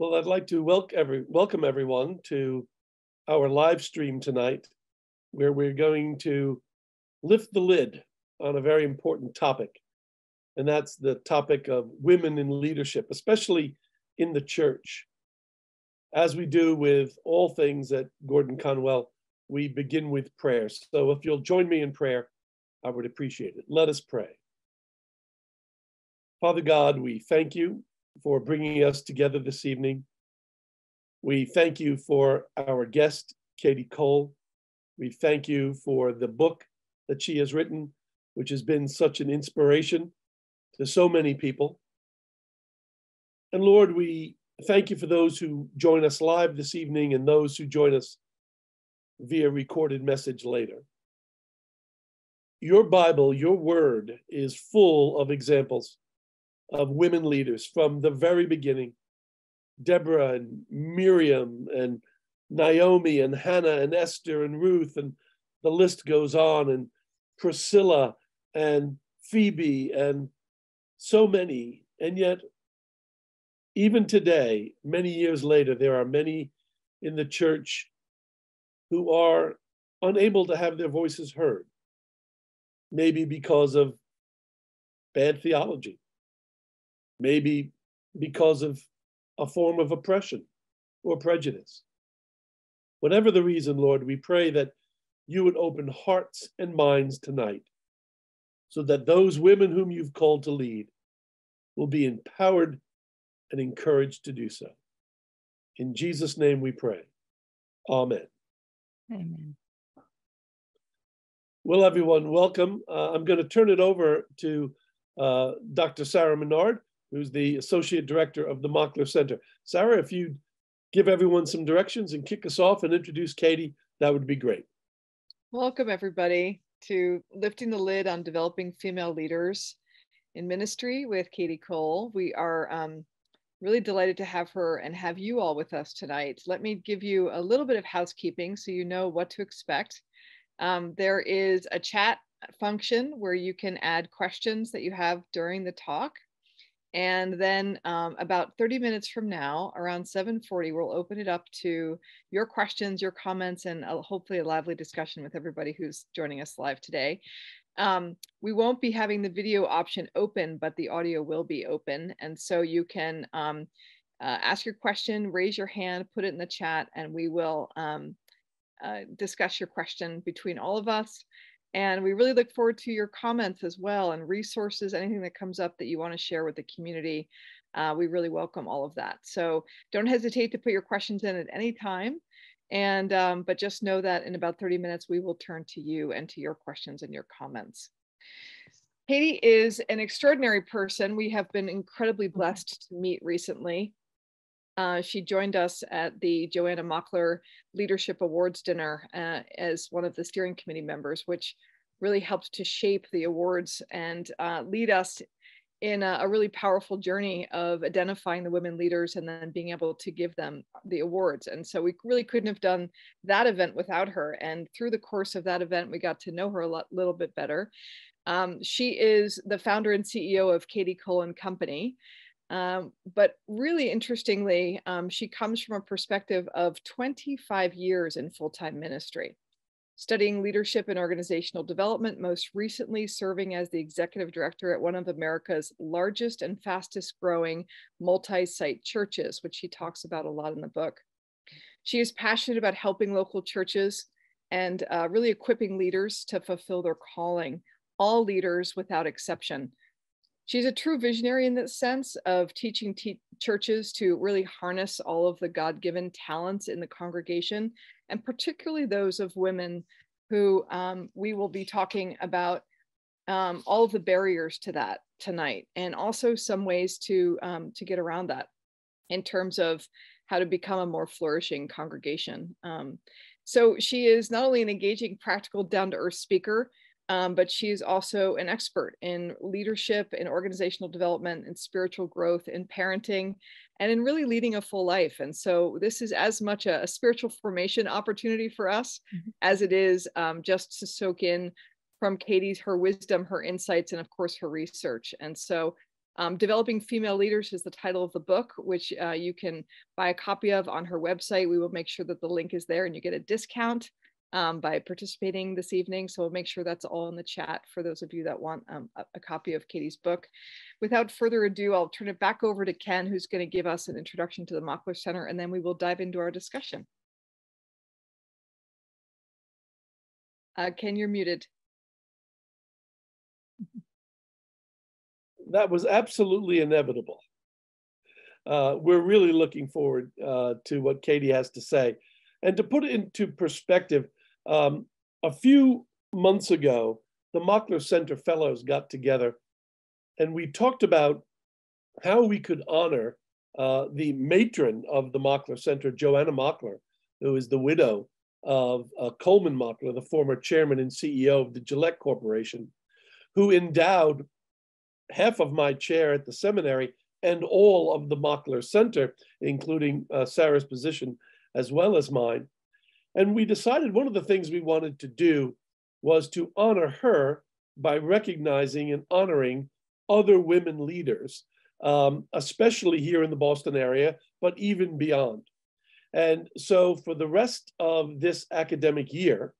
Well, I'd like to welcome, every, welcome everyone to our live stream tonight, where we're going to lift the lid on a very important topic. And that's the topic of women in leadership, especially in the church. As we do with all things at Gordon Conwell, we begin with prayer. So if you'll join me in prayer, I would appreciate it. Let us pray. Father God, we thank you for bringing us together this evening. We thank you for our guest, Kadi Cole. We thank you for the book that she has written, which has been such an inspiration to so many people. And Lord, we thank you for those who join us live this evening and those who join us via recorded message later. Your Bible, your word, is full of examples of women leaders from the very beginning Deborah and Miriam and Naomi and Hannah and Esther and Ruth, and the list goes on, and Priscilla and Phoebe and so many. And yet, even today, many years later, there are many in the church who are unable to have their voices heard, maybe because of bad theology, maybe because of a form of oppression or prejudice. Whatever the reason, Lord, we pray that you would open hearts and minds tonight so that those women whom you've called to lead will be empowered and encouraged to do so. In Jesus' name we pray. Amen. Amen. Well, everyone, welcome. Uh, I'm going to turn it over to uh, Dr. Sarah Menard, who's the Associate Director of the Mockler Center. Sarah, if you'd give everyone some directions and kick us off and introduce Kadi, that would be great. Welcome, everybody, to Lifting the Lid on Developing Female Leaders in Ministry with Kadi Cole. We are um, really delighted to have her and have you all with us tonight. Let me give you a little bit of housekeeping so you know what to expect. Um, there is a chat function where you can add questions that you have during the talk. And then um, about 30 minutes from now, around 7.40, we'll open it up to your questions, your comments, and uh, hopefully a lively discussion with everybody who's joining us live today. Um, we won't be having the video option open, but the audio will be open. And so you can um, uh, ask your question, raise your hand, put it in the chat, and we will um, uh, discuss your question between all of us. And we really look forward to your comments as well and resources, anything that comes up that you want to share with the community. Uh, we really welcome all of that. So don't hesitate to put your questions in at any time. And um, but just know that in about 30 minutes, we will turn to you and to your questions and your comments. Kadi is an extraordinary person. We have been incredibly mm-hmm. blessed to meet recently. Uh, she joined us at the Joanna Mockler Leadership Awards dinner uh, as one of the steering committee members, which really helped to shape the awards and uh, lead us in a, a, really powerful journey of identifying the women leaders and then being able to give them the awards. And so we really couldn't have done that event without her. And through the course of that event, we got to know her a lot, little bit better. Um, she is the founder and CEO of Kadi Cole and Company. Um, but really interestingly, um, she comes from a perspective of 25 years in full time ministry, studying leadership and organizational development, most recently serving as the executive director at one of America's largest and fastest growing multi site churches, which she talks about a lot in the book. She is passionate about helping local churches and uh, really equipping leaders to fulfill their calling, all leaders without exception she's a true visionary in the sense of teaching te- churches to really harness all of the god-given talents in the congregation and particularly those of women who um, we will be talking about um, all of the barriers to that tonight and also some ways to um, to get around that in terms of how to become a more flourishing congregation. Um, so she is not only an engaging practical down-to-earth speaker um, but she's also an expert in leadership, in organizational development, in spiritual growth, in parenting, and in really leading a full life. And so this is as much a, a spiritual formation opportunity for us mm-hmm. as it is um, just to soak in from Kadi's her wisdom, her insights, and of course her research. And so Um, Developing Female Leaders is the title of the book, which uh, you can buy a copy of on her website. We will make sure that the link is there and you get a discount um, by participating this evening. So we'll make sure that's all in the chat for those of you that want um, a, a, copy of Kadi's book. Without further ado, I'll turn it back over to Ken, who's going to give us an introduction to the Mockler Center, and then we will dive into our discussion. Uh, Ken, you're muted. That was absolutely inevitable. Uh, we're really looking forward uh, to what Kadi has to say. And to put it into perspective, um, a few months ago, the Mockler Center Fellows got together and we talked about how we could honor uh, the matron of the Mockler Center, Joanna Mockler, who is the widow of uh, Colman Mockler, the former chairman and CEO of the Gillette Corporation, who endowed half of my chair at the seminary and all of the Mockler Center, including uh, Sarah's position as well as mine. And we decided one of the things we wanted to do was to honor her by recognizing and honoring other women leaders, um, especially here in the Boston area, but even beyond. And so for the rest of this academic year,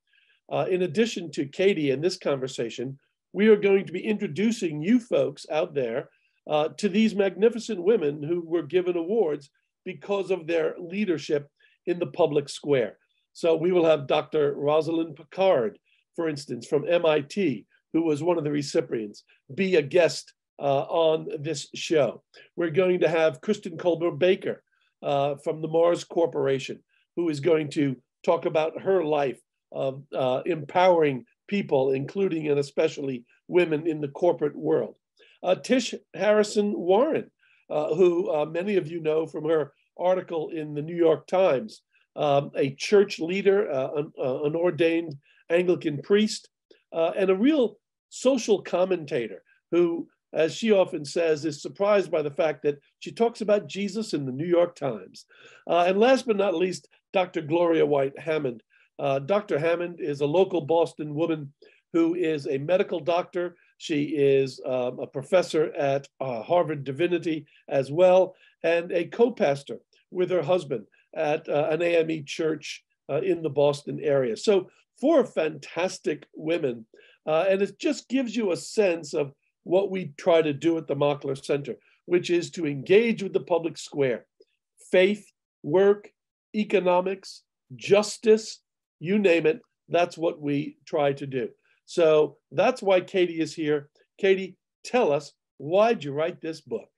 uh, in addition to Kadi and this conversation, we are going to be introducing you folks out there uh, to these magnificent women who were given awards because of their leadership in the public square. So we will have Dr. Rosalind Picard, for instance, from MIT, who was one of the recipients, be a guest uh, on this show. We're going to have Kristen Colbert Baker uh, from the Mars Corporation, who is going to talk about her life of uh, empowering people, including and especially women in the corporate world. Uh, Tish Harrison Warren, uh, who uh, many of you know from her article in the New York Times, um, a church leader, uh, an, uh, an, ordained Anglican priest, uh, and a real social commentator who, as she often says, is surprised by the fact that she talks about Jesus in the New York Times. Uh, and last but not least, Dr. Gloria White Hammond. Uh, Dr. Hammond is a local Boston woman who is a medical doctor. She is um, a professor at uh, Harvard Divinity as well, and a co pastor with her husband at uh, an AME church uh, in the Boston area. So, four fantastic women. Uh, and it just gives you a sense of what we try to do at the Mockler Center, which is to engage with the public square faith, work, economics, justice, you name it. That's what we try to do. So that's why Kadi is here. Kadi, tell us, why'd you write this book?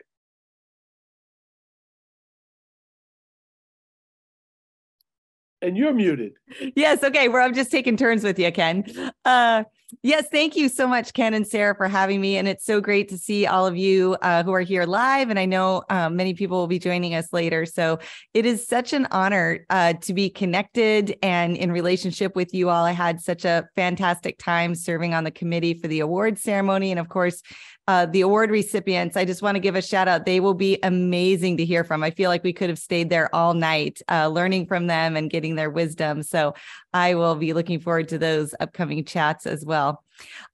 And you're muted. Yes. Okay. Well, I'm just taking turns with you, Ken. Uh, yes. Thank you so much, Ken and Sarah, for having me. And it's so great to see all of you uh, who are here live. And I know um, many people will be joining us later. So it is such an honor uh, to be connected and in relationship with you all. I had such a fantastic time serving on the committee for the award ceremony. And of course, uh, the award recipients, I just want to give a shout out. They will be amazing to hear from. I feel like we could have stayed there all night uh, learning from them and getting their wisdom. So I will be looking forward to those upcoming chats as well.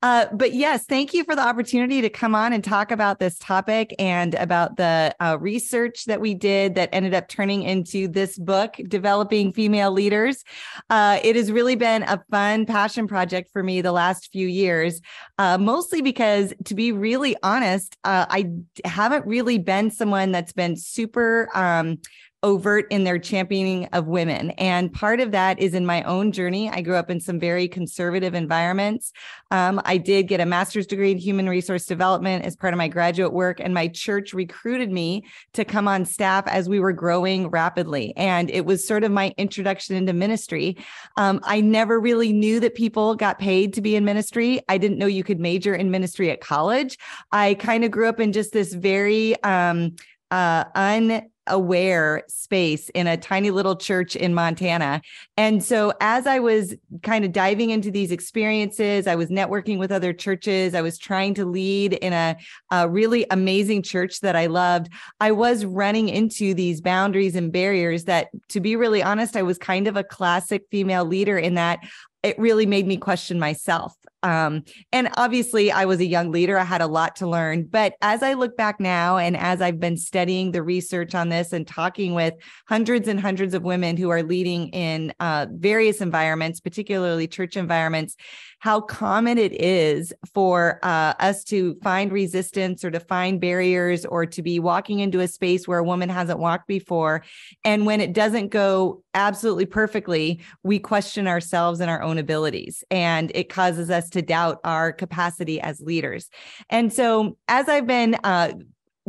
Uh, but yes, thank you for the opportunity to come on and talk about this topic and about the uh, research that we did that ended up turning into this book, Developing Female Leaders. Uh, it has really been a fun passion project for me the last few years, uh, mostly because, to be really honest, uh, I haven't really been someone that's been super. Um, overt in their championing of women. And part of that is in my own journey. I grew up in some very conservative environments. Um, I did get a master's degree in human resource development as part of my graduate work, and my church recruited me to come on staff as we were growing rapidly. And it was sort of my introduction into ministry. Um, I never really knew that people got paid to be in ministry. I didn't know you could major in ministry at college. I kind of grew up in just this very um, uh, un aware space in a tiny little church in Montana. And so, as I was kind of diving into these experiences, I was networking with other churches, I was trying to lead in a, a really amazing church that I loved. I was running into these boundaries and barriers that, to be really honest, I was kind of a classic female leader in that it really made me question myself. Um, and obviously, I was a young leader. I had a lot to learn. But as I look back now, and as I've been studying the research on this and talking with hundreds and hundreds of women who are leading in uh, various environments, particularly church environments, how common it is for uh, us to find resistance or to find barriers or to be walking into a space where a woman hasn't walked before. And when it doesn't go absolutely perfectly, we question ourselves and our own abilities. And it causes us to doubt our capacity as leaders. And so, as I've been uh,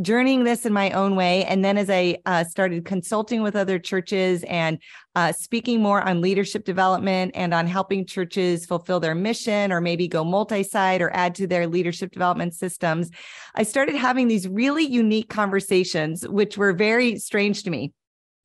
journeying this in my own way. And then as I uh, started consulting with other churches and uh, speaking more on leadership development and on helping churches fulfill their mission or maybe go multi site or add to their leadership development systems, I started having these really unique conversations, which were very strange to me.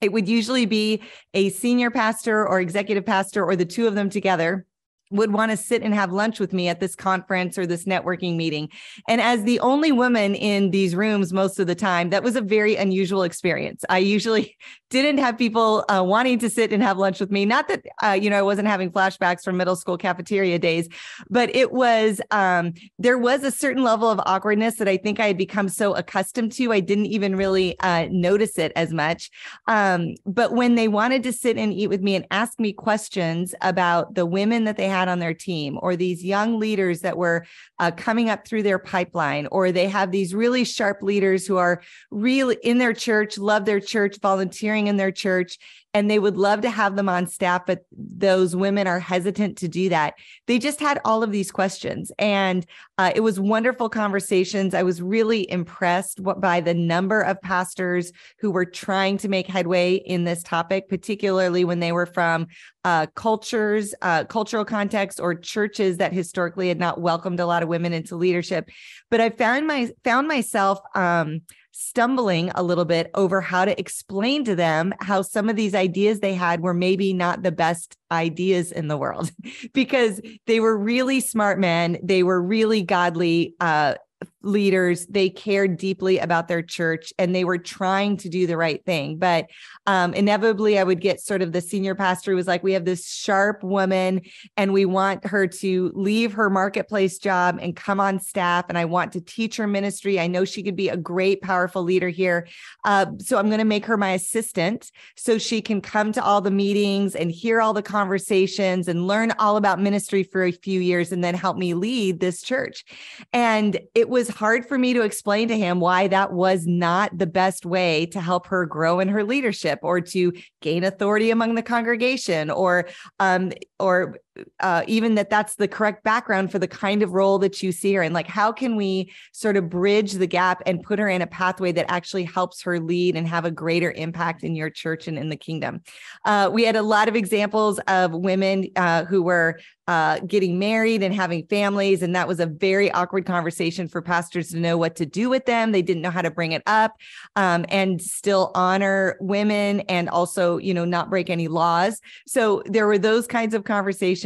It would usually be a senior pastor or executive pastor or the two of them together would want to sit and have lunch with me at this conference or this networking meeting. And as the only woman in these rooms most of the time, that was a very unusual experience. I usually didn't have people uh, wanting to sit and have lunch with me. Not that, uh, you know, I wasn't having flashbacks from middle school cafeteria days, but it was, um, there was a certain level of awkwardness that I think I had become so accustomed to. I didn't even really uh, notice it as much. Um, but when they wanted to sit and eat with me and ask me questions about the women that they had on their team or these young leaders that were uh, coming up through their pipeline, or they have these really sharp leaders who are really in their church, love their church, volunteering in their church, and they would love to have them on staff, but those women are hesitant to do that. They just had all of these questions, and uh, it was wonderful conversations. I was really impressed by the number of pastors who were trying to make headway in this topic, particularly when they were from uh, cultures, uh, cultural context, or churches that historically had not welcomed a lot of women into leadership. But I found my found myself. Um, stumbling a little bit over how to explain to them how some of these ideas they had were maybe not the best ideas in the world. Because they were really smart men. They were really godly uh, leaders they cared deeply about their church and they were trying to do the right thing. But um, inevitably i would get sort of the senior pastor who was like we have this sharp woman and we want her to leave her marketplace job and come on staff and i want to teach her ministry. I know she could be a great powerful leader here. Uh, so i'm going to make her my assistant so she can come to all the meetings and hear all the conversations and learn all about ministry for a few years and then help me lead this church. And it was hard for me to explain to him why that was not the best way to help her grow in her leadership or to gain authority among the congregation or um, or uh, even that that's the correct background for the kind of role that you see her in. Like how can we sort of bridge the gap and put her in a pathway that actually helps her lead and have a greater impact in your church and in the kingdom? Uh, we had a lot of examples of women uh, who were uh, getting married and having families and that was a very awkward conversation for pastors to know what to do with them. They didn't know how to bring it up um, and still honor women and also you know not break any laws. So there were those kinds of conversations.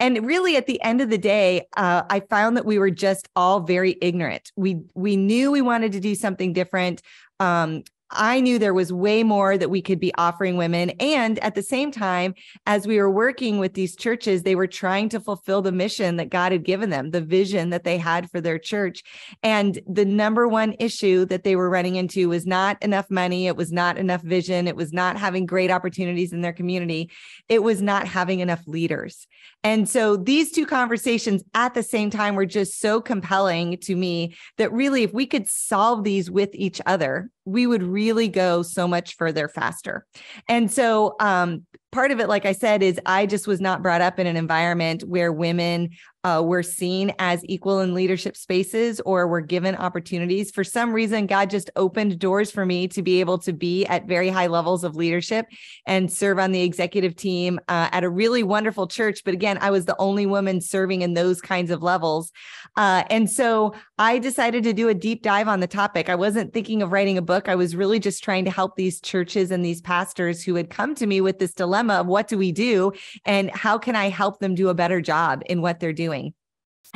And really, at the end of the day, uh, I found that we were just all very ignorant. We we knew we wanted to do something different. Um, I knew there was way more that we could be offering women. And at the same time, as we were working with these churches, they were trying to fulfill the mission that God had given them, the vision that they had for their church. And the number one issue that they were running into was not enough money. It was not enough vision. It was not having great opportunities in their community. It was not having enough leaders. And so these two conversations at the same time were just so compelling to me that really, if we could solve these with each other, we would really go so much further faster. And so, um, part of it, like I said, is I just was not brought up in an environment where women uh, were seen as equal in leadership spaces or were given opportunities. For some reason, God just opened doors for me to be able to be at very high levels of leadership and serve on the executive team uh, at a really wonderful church. But again, I was the only woman serving in those kinds of levels. Uh, and so I decided to do a deep dive on the topic. I wasn't thinking of writing a book. I was really just trying to help these churches and these pastors who had come to me with this dilemma of what do we do and how can I help them do a better job in what they're doing.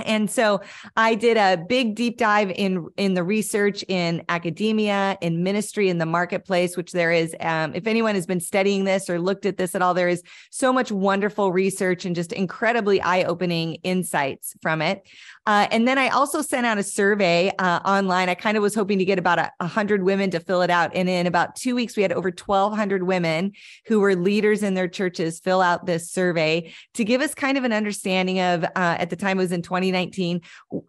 And so i did a big deep dive in in the research in academia in ministry in the marketplace which there is um, if anyone has been studying this or looked at this at all there is so much wonderful research and just incredibly eye-opening insights from it uh, and then I also sent out a survey uh, online. I kind of was hoping to get about a, 100 women to fill it out. And in about two weeks, we had over 1,200 women who were leaders in their churches fill out this survey to give us kind of an understanding of, uh, at the time it was in 2019,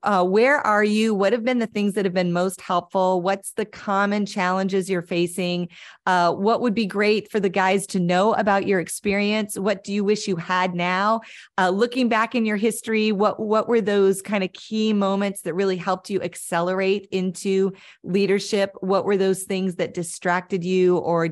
uh, where are you? What have been the things that have been most helpful? What's the common challenges you're facing? Uh, what would be great for the guys to know about your experience? What do you wish you had now? Uh, looking back in your history, what, what were those kind of key moments that really helped you accelerate into leadership? What were those things that distracted you or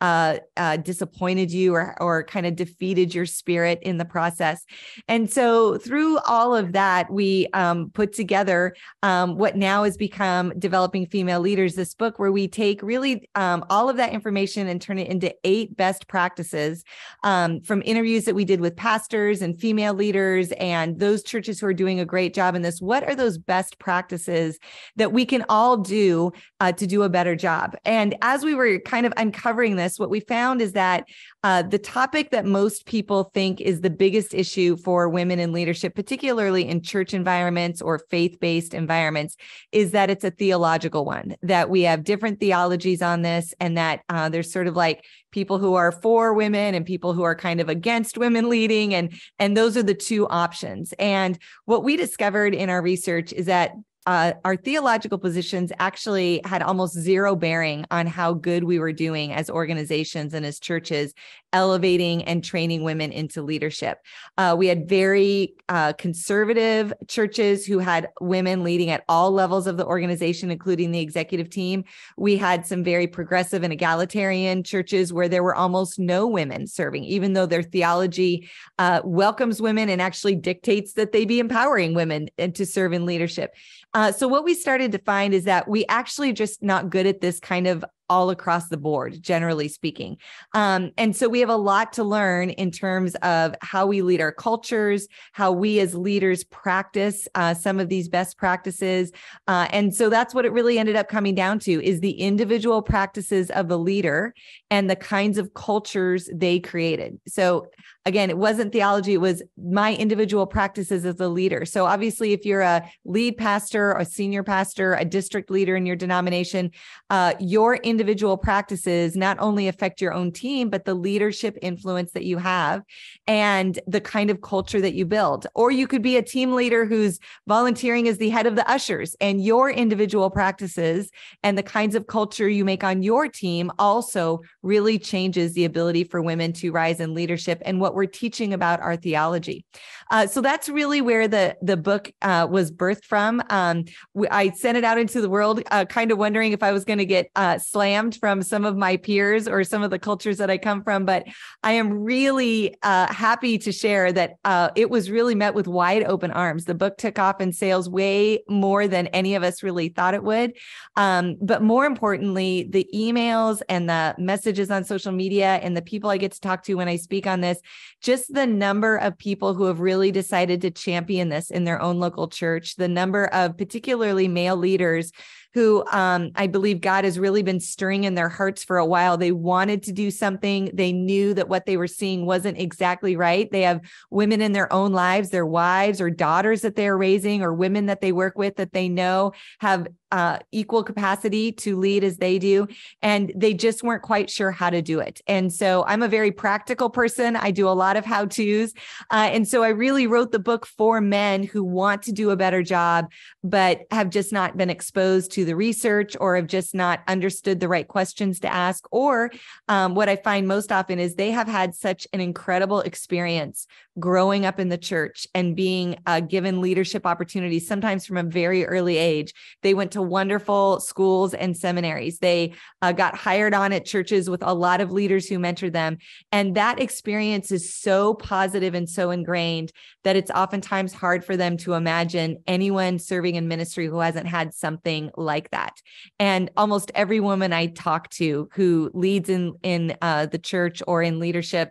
uh, uh, disappointed you or, or kind of defeated your spirit in the process. And so through all of that, we um, put together um, what now has become Developing Female Leaders, this book where we take really um, all of that information and turn it into eight best practices um, from interviews that we did with pastors and female leaders and those churches who are doing a great job in this. What are those best practices that we can all do uh, to do a better job? And as we were kind of uncovering this, what we found is that uh, the topic that most people think is the biggest issue for women in leadership, particularly in church environments or faith based environments, is that it's a theological one, that we have different theologies on this, and that uh, there's sort of like people who are for women and people who are kind of against women leading and and those are the two options. And what we discovered in our research is that uh, our theological positions actually had almost zero bearing on how good we were doing as organizations and as churches elevating and training women into leadership. Uh, we had very uh, conservative churches who had women leading at all levels of the organization, including the executive team. We had some very progressive and egalitarian churches where there were almost no women serving, even though their theology uh, welcomes women and actually dictates that they be empowering women to serve in leadership. Uh, so what we started to find is that we actually just not good at this kind of all across the board, generally speaking. Um, and so we have a lot to learn in terms of how we lead our cultures, how we as leaders practice uh, some of these best practices. Uh, and so that's what it really ended up coming down to is the individual practices of the leader and the kinds of cultures they created. So again, it wasn't theology, it was my individual practices as a leader. So obviously, if you're a lead pastor, a senior pastor, a district leader in your denomination, uh, your individual practices not only affect your own team, but the leadership influence that you have and the kind of culture that you build. Or you could be a team leader who's volunteering as the head of the ushers, and your individual practices and the kinds of culture you make on your team also really changes the ability for women to rise in leadership and what we're teaching about our theology. Uh, so that's really where the the book uh, was birthed from. Um, I sent it out into the world, uh, kind of wondering if I was going to get uh, slammed from some of my peers or some of the cultures that I come from. But I am really uh, happy to share that it was really met with wide open arms. The book took off in sales way more than any of us really thought it would. Um, but more importantly, the emails and the messages on social media and the people I get to talk to when I speak on this, just the number of people who have really really decided to champion this in their own local church. The number of particularly male leaders who um, I believe God has really been stirring in their hearts for a while. They wanted to do something. They knew that what they were seeing wasn't exactly right. They have women in their own lives, their wives or daughters that they're raising, or women that they work with that they know have uh, equal capacity to lead as they do. And they just weren't quite sure how to do it. And so I'm a very practical person. I do a lot of how to's. Uh, and so I really wrote the book for men who want to do a better job, but have just not been exposed to the research or have just not understood the right questions to ask. Or um, what I find most often is they have had such an incredible experience growing up in the church and being uh, given leadership opportunities, sometimes from a very early age. They went to wonderful schools and seminaries. They uh, got hired on at churches with a lot of leaders who mentored them. And that experience is so positive and so ingrained that it's oftentimes hard for them to imagine anyone serving in ministry who hasn't had something that. And almost every woman I talk to who leads in, in uh, the church or in leadership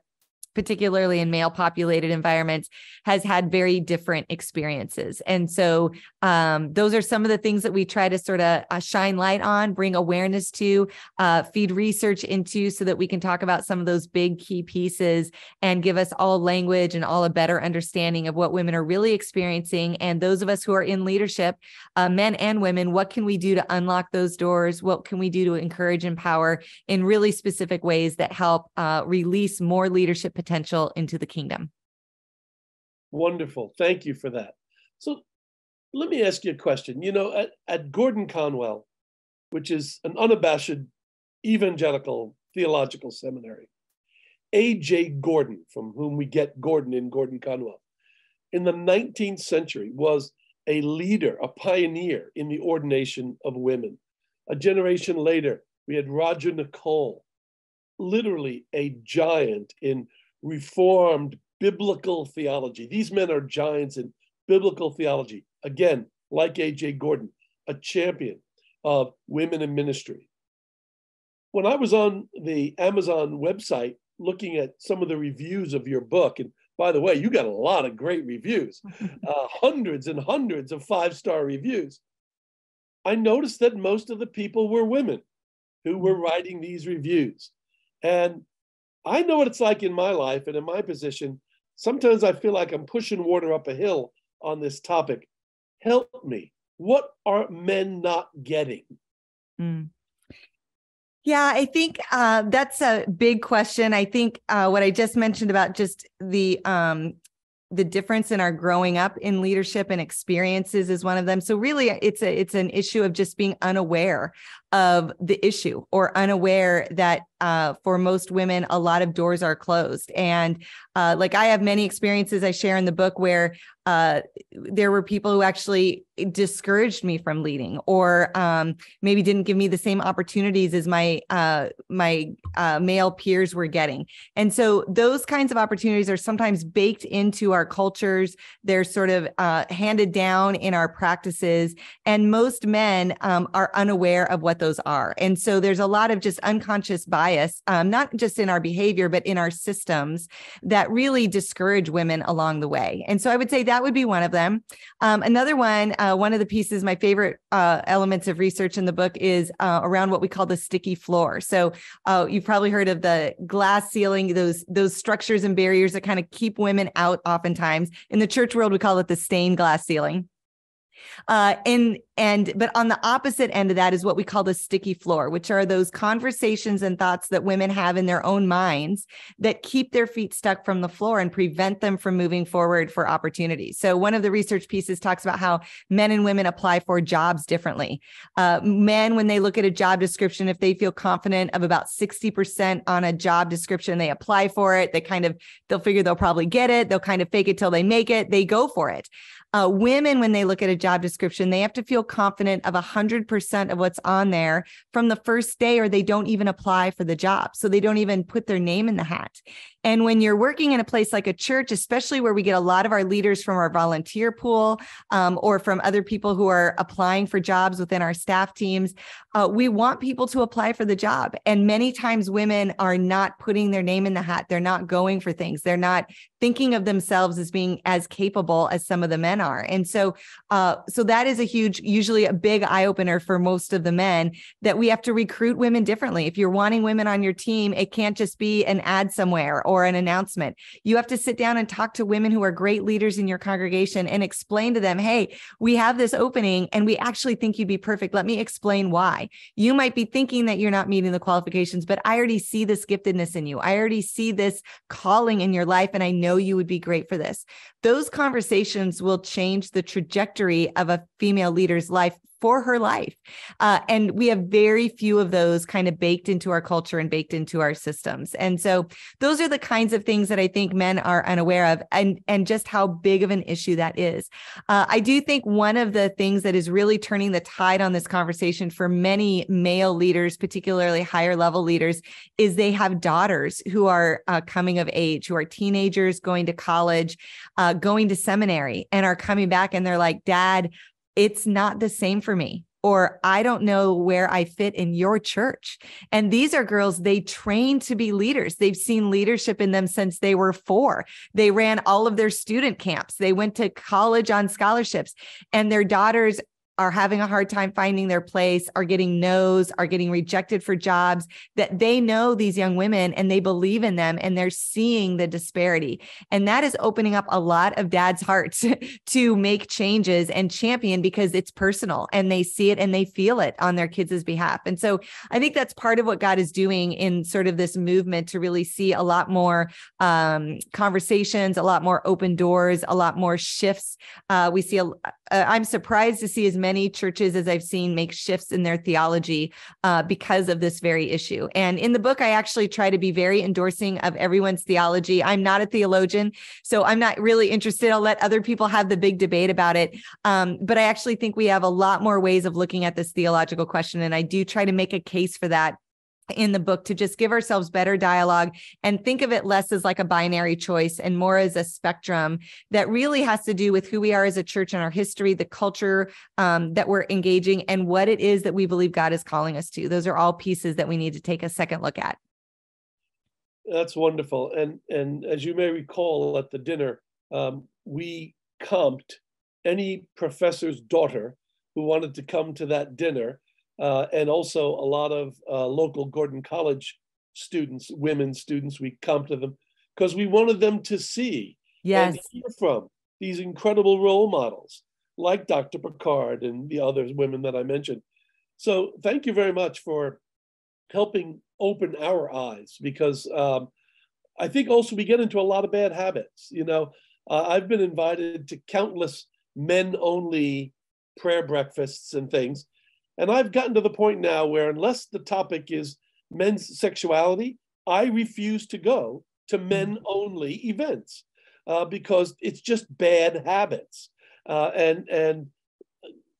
particularly in male populated environments, has had very different experiences. And so um, those are some of the things that we try to sort of uh, shine light on, bring awareness to, uh, feed research into so that we can talk about some of those big key pieces and give us all language and all a better understanding of what women are really experiencing. And those of us who are in leadership, uh, men and women, what can we do to unlock those doors? What can we do to encourage, and empower in really specific ways that help uh, release more leadership potential into the kingdom? Wonderful. Thank you for that. So let me ask you a question. You know, at, at Gordon Conwell, which is an unabashed evangelical theological seminary, A.J. Gordon, from whom we get Gordon in Gordon Conwell, in the 19th century was a leader, a pioneer in the ordination of women. A generation later, we had Roger Nicole, literally a giant in reformed biblical theology. These men are giants in biblical theology. Again, like A.J. Gordon, a champion of women in ministry. When I was on the Amazon website looking at some of the reviews of your book, and by the way, you got a lot of great reviews, uh, hundreds and hundreds of five star reviews. I noticed that most of the people were women who were writing these reviews. And I know what it's like in my life and in my position. Sometimes I feel like I'm pushing water up a hill on this topic. Help me. What are men not getting? Mm. Yeah, I think uh, that's a big question. I think uh, what I just mentioned about just the um, the difference in our growing up in leadership and experiences is one of them. So really, it's a it's an issue of just being unaware of the issue or unaware that uh, for most women, a lot of doors are closed. And uh, like I have many experiences I share in the book where uh, there were people who actually discouraged me from leading, or um, maybe didn't give me the same opportunities as my uh, my uh, male peers were getting. And so those kinds of opportunities are sometimes baked into our cultures. They're sort of uh, handed down in our practices, and most men um, are unaware of what those are. And so there's a lot of just unconscious bias, um, not just in our behavior, but in our systems that really discourage women along the way. And so I would say that would be one of them. Um, another one, uh, one of the pieces, my favorite uh, elements of research in the book is uh, around what we call the sticky floor. So uh, you've probably heard of the glass ceiling, those those structures and barriers that kind of keep women out. Oftentimes in the church world, we call it the stained glass ceiling. Uh, and and but on the opposite end of that is what we call the sticky floor, which are those conversations and thoughts that women have in their own minds that keep their feet stuck from the floor and prevent them from moving forward for opportunities. So one of the research pieces talks about how men and women apply for jobs differently. Uh, men, when they look at a job description, if they feel confident of about 60% on a job description, they apply for it. They kind of they'll figure they'll probably get it. They'll kind of fake it till they make it. They go for it. Uh, women, when they look at a job description, they have to feel confident of 100% of what's on there from the first day, or they don't even apply for the job. So they don't even put their name in the hat. And when you're working in a place like a church, especially where we get a lot of our leaders from our volunteer pool um, or from other people who are applying for jobs within our staff teams, uh, we want people to apply for the job. And many times women are not putting their name in the hat. They're not going for things. They're not thinking of themselves as being as capable as some of the men are. And so, uh, so that is a huge, usually a big eye opener for most of the men that we have to recruit women differently. If you're wanting women on your team, it can't just be an ad somewhere or an announcement. You have to sit down and talk to women who are great leaders in your congregation and explain to them, hey, we have this opening and we actually think you'd be perfect. Let me explain why. You might be thinking that you're not meeting the qualifications, but I already see this giftedness in you. I already see this calling in your life, and I know you would be great for this. Those conversations will change the trajectory of a female leader's life for her life. Uh, and we have very few of those kind of baked into our culture and baked into our systems. And so those are the kinds of things that I think men are unaware of and, and just how big of an issue that is. Uh, I do think one of the things that is really turning the tide on this conversation for many male leaders, particularly higher level leaders, is they have daughters who are uh, coming of age, who are teenagers going to college, uh, going to seminary, and are coming back and they're like, Dad, it's not the same for me or I don't know where I fit in your church. And these are girls, they train to be leaders. They've seen leadership in them since they were four. They ran all of their student camps, they went to college on scholarships, and their daughters are having a hard time finding their place, are getting no's, are getting rejected for jobs, that they know these young women and they believe in them and they're seeing the disparity. And that is opening up a lot of dads' hearts to make changes and champion because it's personal and they see it and they feel it on their kids' behalf. And so I think that's part of what God is doing in sort of this movement to really see a lot more um, conversations, a lot more open doors, a lot more shifts. Uh, we see, a, uh, I'm surprised to see as many many churches as I've seen make shifts in their theology uh, because of this very issue. And in the book, I actually try to be very endorsing of everyone's theology. I'm not a theologian, so I'm not really interested. I'll let other people have the big debate about it. Um, but I actually think we have a lot more ways of looking at this theological question. And I do try to make a case for that in the book to just give ourselves better dialogue and think of it less as like a binary choice and more as a spectrum that really has to do with who we are as a church and our history, the culture um, that we're engaging, and what it is that we believe God is calling us to. Those are all pieces that we need to take a second look at. That's wonderful. And and as you may recall at the dinner, um, we comped any professor's daughter who wanted to come to that dinner uh, and also a lot of uh, local Gordon College students, women students, we come to them because we wanted them to see yes. and hear from these incredible role models like Dr. Picard and the other women that I mentioned. So thank you very much for helping open our eyes because um, I think also we get into a lot of bad habits. You know, uh, I've been invited to countless men only prayer breakfasts and things and I've gotten to the point now where, unless the topic is men's sexuality, I refuse to go to mm-hmm. men only events uh, because it's just bad habits. Uh, and and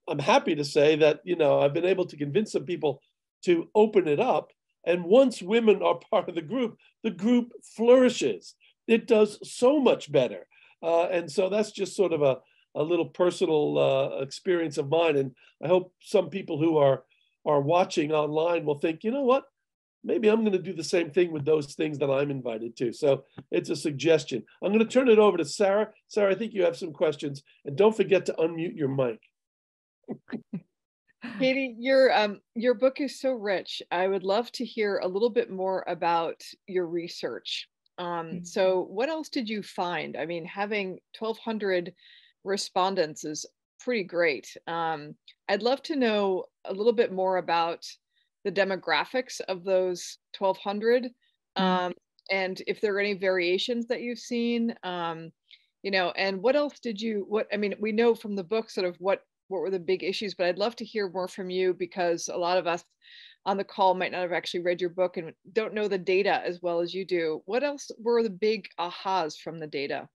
I'm happy to say that you know I've been able to convince some people to open it up. And once women are part of the group, the group flourishes. It does so much better. Uh, and so that's just sort of a, a little personal uh, experience of mine, and I hope some people who are are watching online will think, you know what, maybe I'm going to do the same thing with those things that I'm invited to. So it's a suggestion. I'm going to turn it over to Sarah. Sarah, I think you have some questions, and don't forget to unmute your mic. Kadi, your um your book is so rich. I would love to hear a little bit more about your research. Um, mm-hmm. so what else did you find? I mean, having 1,200 respondents is pretty great. Um, I'd love to know a little bit more about the demographics of those 1200 mm-hmm. um, and if there are any variations that you've seen um, you know and what else did you what i mean we know from the book sort of what what were the big issues but i'd love to hear more from you because a lot of us on the call might not have actually read your book and don't know the data as well as you do what else were the big ahas from the data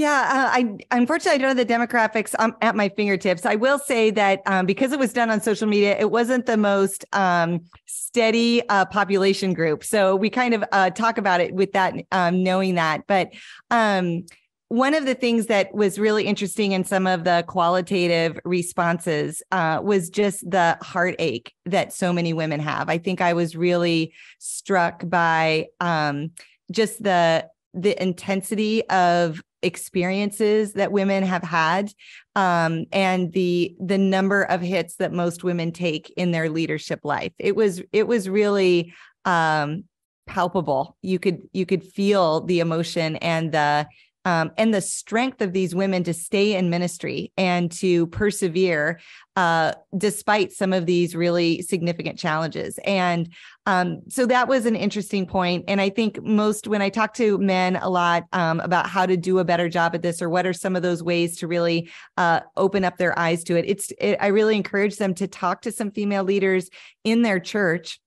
yeah, uh, I unfortunately I don't have the demographics um, at my fingertips. I will say that um, because it was done on social media, it wasn't the most um, steady uh, population group. So we kind of uh, talk about it with that, um, knowing that. But um, one of the things that was really interesting in some of the qualitative responses uh, was just the heartache that so many women have. I think I was really struck by um, just the the intensity of experiences that women have had um, and the the number of hits that most women take in their leadership life it was it was really um, palpable you could you could feel the emotion and the um, and the strength of these women to stay in ministry and to persevere uh, despite some of these really significant challenges. And um, so that was an interesting point. And I think most when I talk to men a lot um, about how to do a better job at this or what are some of those ways to really uh, open up their eyes to it, it's it, I really encourage them to talk to some female leaders in their church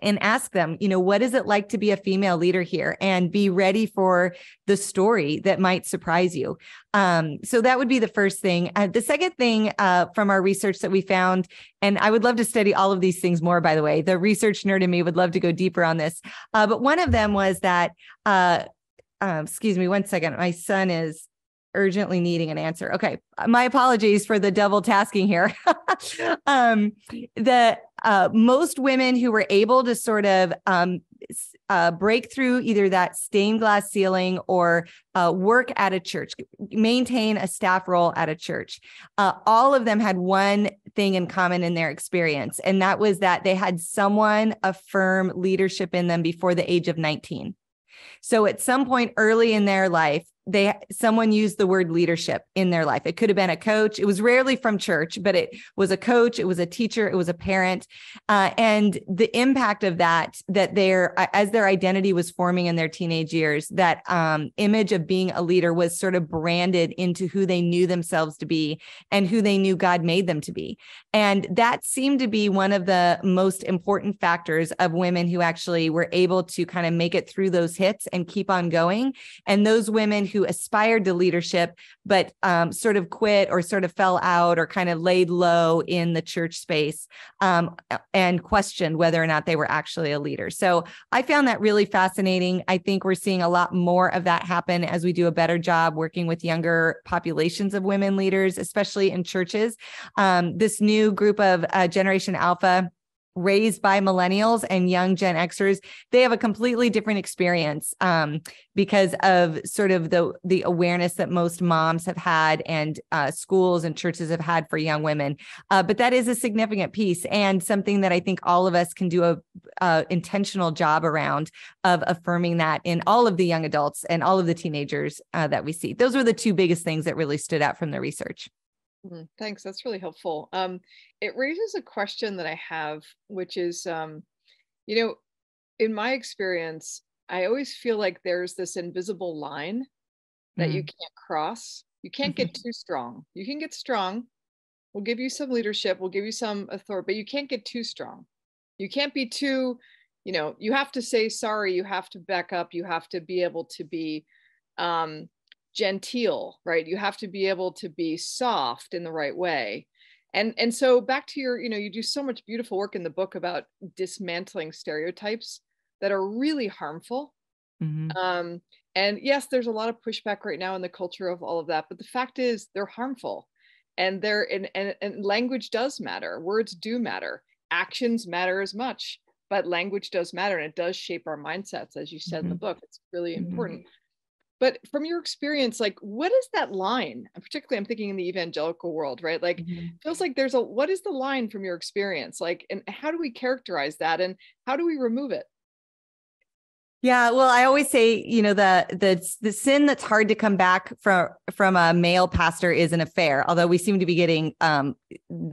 and ask them, you know, what is it like to be a female leader here and be ready for the story that might surprise you. Um, so that would be the first thing. Uh, the second thing uh, from our research that we found, and I would love to study all of these things more, by the way, the research nerd in me would love to go deeper on this. Uh, but one of them was that, uh, um, excuse me, one second, my son is urgently needing an answer. Okay, my apologies for the double tasking here. um, the uh, most women who were able to sort of um, uh, break through either that stained glass ceiling or uh, work at a church, maintain a staff role at a church. Uh, all of them had one thing in common in their experience, and that was that they had someone affirm leadership in them before the age of 19. So at some point early in their life, they someone used the word leadership in their life. It could have been a coach. It was rarely from church but it was a coach it was a teacher it was a parent. Uh, and the impact of that that their as their identity was forming in their teenage years that um, image of being a leader was sort of branded into who they knew themselves to be and who they knew god made them to be. And that seemed to be one of the most important factors of women who actually were able to kind of make it through those hits and keep on going. And those women who aspired to leadership, but um, sort of quit or sort of fell out or kind of laid low in the church space um, and questioned whether or not they were actually a leader. So I found that really fascinating. I think we're seeing a lot more of that happen as we do a better job working with younger populations of women leaders, especially in churches. Um, this new group of uh, Generation Alpha raised by millennials and young Gen Xers, they have a completely different experience um, because of sort of the the awareness that most moms have had and uh, schools and churches have had for young women. Uh, but that is a significant piece and something that I think all of us can do a, a intentional job around of affirming that in all of the young adults and all of the teenagers uh, that we see. Those were the two biggest things that really stood out from the research. Mm, thanks. That's really helpful. Um, it raises a question that I have, which is, um, you know, in my experience, I always feel like there's this invisible line that mm. you can't cross. You can't get too strong. You can get strong. We'll give you some leadership. We'll give you some authority, but you can't get too strong. You can't be too, you know, you have to say sorry. You have to back up. You have to be able to be um, genteel, right? You have to be able to be soft in the right way. And and so back to your, you know, you do so much beautiful work in the book about dismantling stereotypes that are really harmful. Mm-hmm. Um, and yes, there's a lot of pushback right now in the culture of all of that, but the fact is they're harmful. And they're and, and, and language does matter, words do matter, actions matter as much, but language does matter and it does shape our mindsets, as you said mm-hmm. in the mm-hmm. book. It's really mm-hmm. But from your experience, like what is that line? And particularly, I'm thinking in the evangelical world, right? Like, mm-hmm. feels like there's a what is the line from your experience? Like, and how do we characterize that, and how do we remove it? Yeah, well, I always say, you know, the the the sin that's hard to come back from from a male pastor is an affair. Although we seem to be getting, um,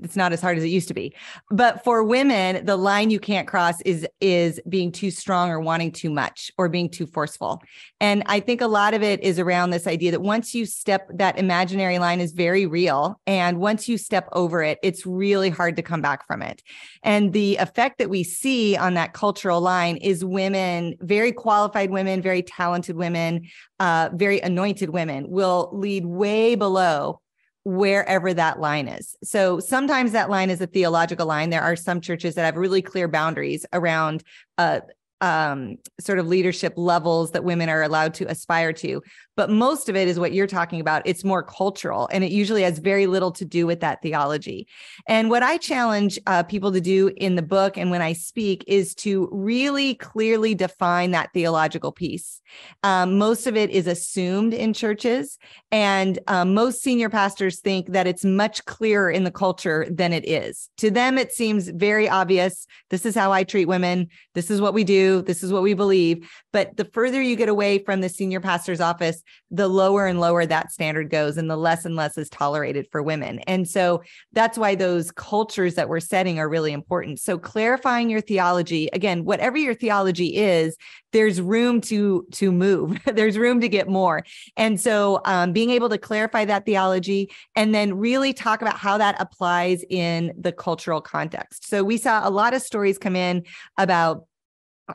it's not as hard as it used to be. But for women, the line you can't cross is is being too strong or wanting too much or being too forceful. And I think a lot of it is around this idea that once you step that imaginary line is very real, and once you step over it, it's really hard to come back from it. And the effect that we see on that cultural line is women very qualified women, very talented women, uh, very anointed women will lead way below wherever that line is. So sometimes that line is a theological line. There are some churches that have really clear boundaries around uh, um, sort of leadership levels that women are allowed to aspire to. But most of it is what you're talking about. It's more cultural, and it usually has very little to do with that theology. And what I challenge uh, people to do in the book and when I speak is to really clearly define that theological piece. Um, most of it is assumed in churches, and um, most senior pastors think that it's much clearer in the culture than it is. To them, it seems very obvious. This is how I treat women. This is what we do. This is what we believe. But the further you get away from the senior pastor's office, the lower and lower that standard goes and the less and less is tolerated for women. And so that's why those cultures that we're setting are really important. So clarifying your theology, again, whatever your theology is, there's room to to move. there's room to get more. And so um, being able to clarify that theology and then really talk about how that applies in the cultural context. So we saw a lot of stories come in about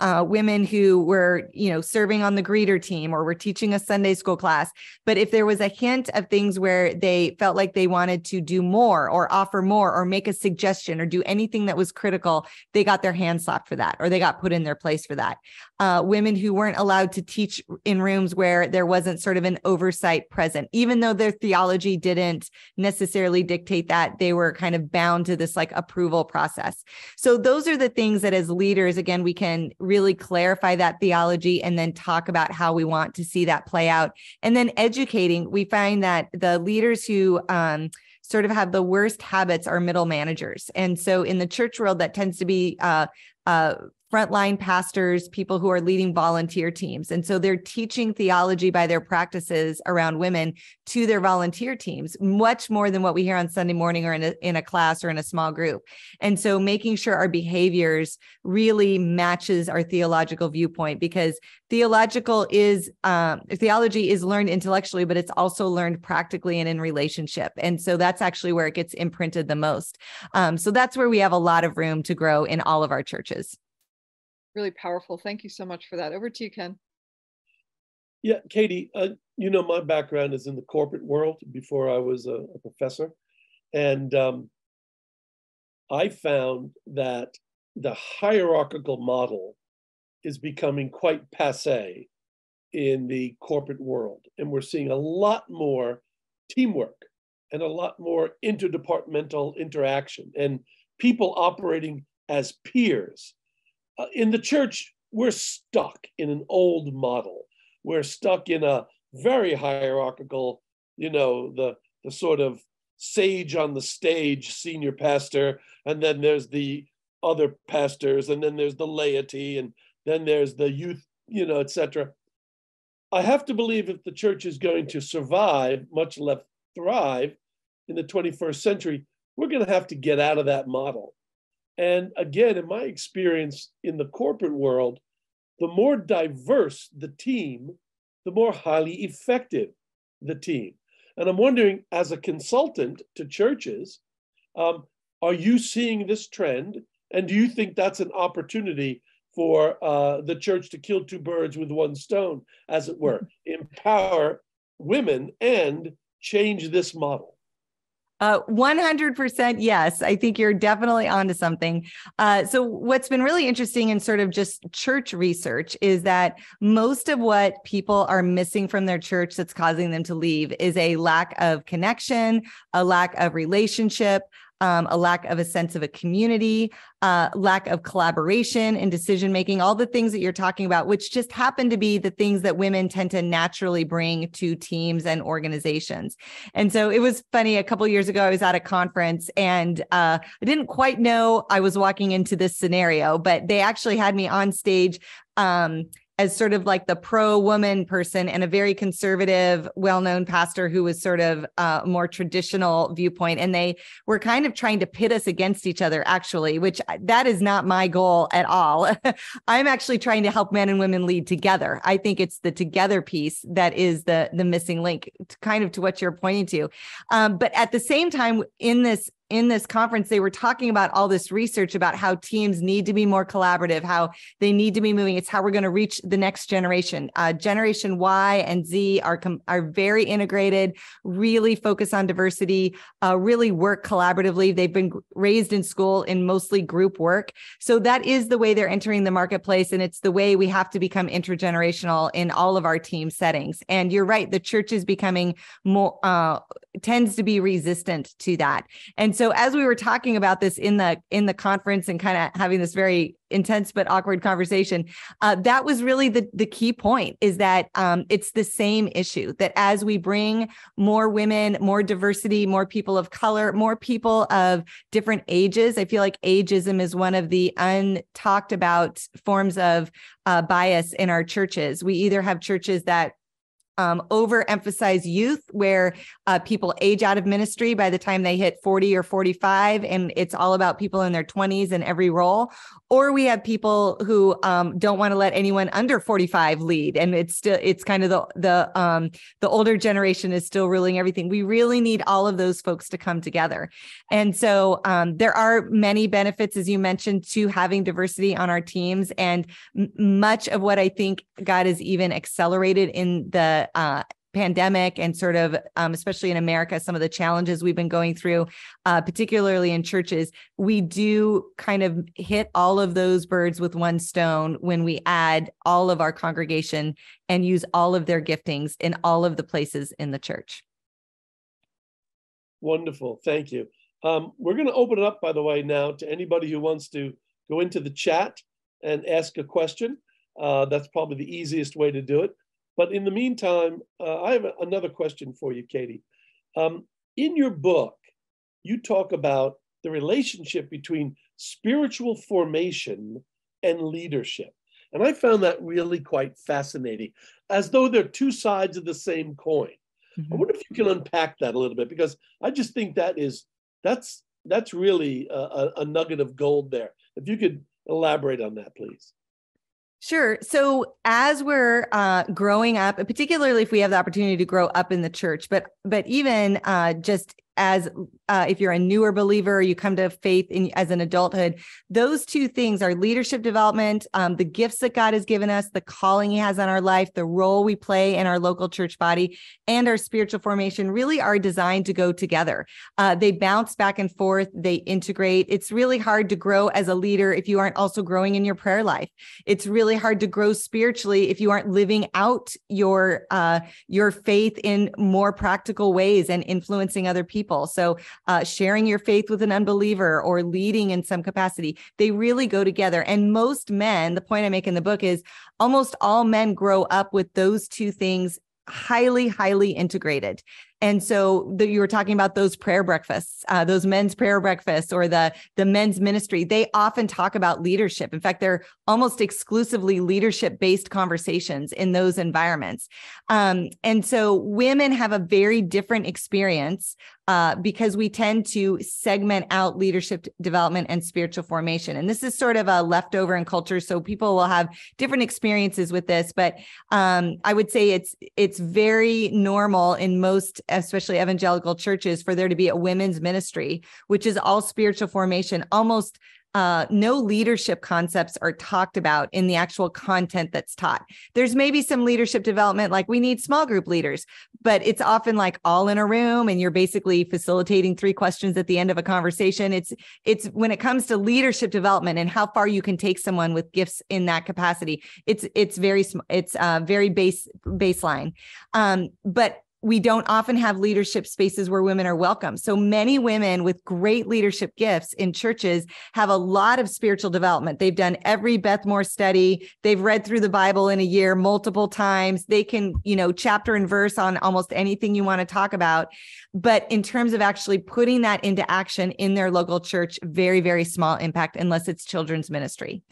uh, women who were, you know, serving on the greeter team or were teaching a Sunday school class. But if there was a hint of things where they felt like they wanted to do more or offer more or make a suggestion or do anything that was critical, they got their hand slapped for that or they got put in their place for that. Uh, women who weren't allowed to teach in rooms where there wasn't sort of an oversight present, even though their theology didn't necessarily dictate that, they were kind of bound to this like approval process. So those are the things that as leaders, again, we can really clarify that theology and then talk about how we want to see that play out. And then educating, we find that the leaders who um, sort of have the worst habits are middle managers. And so in the church world, that tends to be uh, uh, frontline pastors, people who are leading volunteer teams. And so they're teaching theology by their practices around women to their volunteer teams, much more than what we hear on Sunday morning or in a, in a class or in a small group. And so making sure our behaviors really matches our theological viewpoint because theological is um, theology is learned intellectually, but it's also learned practically and in relationship. And so that's actually where it gets imprinted the most. Um, so that's where we have a lot of room to grow in all of our churches really powerful. Thank you so much for that. Over to you, Ken. Yeah, Kadi, uh, you know, my background is in the corporate world before I was a, a professor. And um, I found that the hierarchical model is becoming quite passe in the corporate world. And we're seeing a lot more teamwork and a lot more interdepartmental interaction and people operating as peers uh, in the church, we're stuck in an old model. We're stuck in a very hierarchical, you know, the the sort of sage on the stage, senior pastor, and then there's the other pastors, and then there's the laity, and then there's the youth, you know, etc. I have to believe if the church is going to survive, much less thrive, in the 21st century, we're going to have to get out of that model. And again, in my experience in the corporate world, the more diverse the team, the more highly effective the team. And I'm wondering, as a consultant to churches, um, are you seeing this trend? And do you think that's an opportunity for uh, the church to kill two birds with one stone, as it were, empower women and change this model? Uh, 100% yes. I think you're definitely onto something. Uh, so, what's been really interesting in sort of just church research is that most of what people are missing from their church that's causing them to leave is a lack of connection, a lack of relationship, um, a lack of a sense of a community, uh, lack of collaboration and decision making, all the things that you're talking about, which just happen to be the things that women tend to naturally bring to teams and organizations. And so it was funny. A couple years ago, I was at a conference and uh, I didn't quite know I was walking into this scenario, but they actually had me on stage. Um, as sort of like the pro woman person and a very conservative, well known pastor who was sort of a uh, more traditional viewpoint. And they were kind of trying to pit us against each other, actually, which that is not my goal at all. I'm actually trying to help men and women lead together. I think it's the together piece that is the, the missing link, kind of to what you're pointing to. Um, but at the same time, in this in this conference, they were talking about all this research about how teams need to be more collaborative, how they need to be moving. It's how we're going to reach the next generation. Uh, generation Y and Z are com- are very integrated, really focus on diversity, uh, really work collaboratively. They've been raised in school in mostly group work, so that is the way they're entering the marketplace, and it's the way we have to become intergenerational in all of our team settings. And you're right, the church is becoming more uh, tends to be resistant to that, and so so as we were talking about this in the in the conference and kind of having this very intense but awkward conversation uh, that was really the the key point is that um, it's the same issue that as we bring more women more diversity more people of color more people of different ages i feel like ageism is one of the untalked about forms of uh, bias in our churches. We either have churches that um, overemphasize youth, where uh, people age out of ministry by the time they hit 40 or 45, and it's all about people in their 20s in every role. Or we have people who um, don't want to let anyone under 45 lead, and it's still it's kind of the the um, the older generation is still ruling everything. We really need all of those folks to come together, and so um, there are many benefits, as you mentioned, to having diversity on our teams, and m- much of what I think God has even accelerated in the uh, pandemic and sort of um, especially in america some of the challenges we've been going through uh, particularly in churches we do kind of hit all of those birds with one stone when we add all of our congregation and use all of their giftings in all of the places in the church. Wonderful. Thank you. Um, we're going to open it up by the way now to anybody who wants to go into the chat and ask a question. Uh, that's probably the easiest way to do it but in the meantime, uh, I have another question for you, Kadi. Um, in your book, you talk about the relationship between spiritual formation and leadership. And I found that really quite fascinating, as though they're two sides of the same coin. Mm-hmm. I wonder if you can unpack that a little bit, because I just think that is that's that's really a, a nugget of gold there. If you could elaborate on that, please. Sure. So as we're uh, growing up, particularly if we have the opportunity to grow up in the church, but but even uh, just as uh, if you're a newer believer, you come to faith in, as an adulthood. Those two things are leadership development, um, the gifts that God has given us, the calling He has on our life, the role we play in our local church body, and our spiritual formation really are designed to go together. Uh, they bounce back and forth, they integrate. It's really hard to grow as a leader if you aren't also growing in your prayer life. It's really hard to grow spiritually if you aren't living out your uh, your faith in more practical ways and influencing other people. So uh, sharing your faith with an unbeliever or leading in some capacity. They really go together. And most men, the point I make in the book is almost all men grow up with those two things highly, highly integrated. And so the, you were talking about those prayer breakfasts, uh, those men's prayer breakfasts, or the the men's ministry. They often talk about leadership. In fact, they're almost exclusively leadership based conversations in those environments. Um, and so women have a very different experience uh, because we tend to segment out leadership development and spiritual formation. And this is sort of a leftover in culture, so people will have different experiences with this. But um, I would say it's it's very normal in most especially evangelical churches, for there to be a women's ministry, which is all spiritual formation, almost uh, no leadership concepts are talked about in the actual content that's taught. There's maybe some leadership development, like we need small group leaders, but it's often like all in a room, and you're basically facilitating three questions at the end of a conversation. It's it's when it comes to leadership development and how far you can take someone with gifts in that capacity. It's it's very it's uh, very base baseline, um, but we don't often have leadership spaces where women are welcome. So many women with great leadership gifts in churches have a lot of spiritual development. They've done every Beth Moore study. They've read through the Bible in a year multiple times. They can, you know, chapter and verse on almost anything you want to talk about. But in terms of actually putting that into action in their local church, very, very small impact unless it's children's ministry.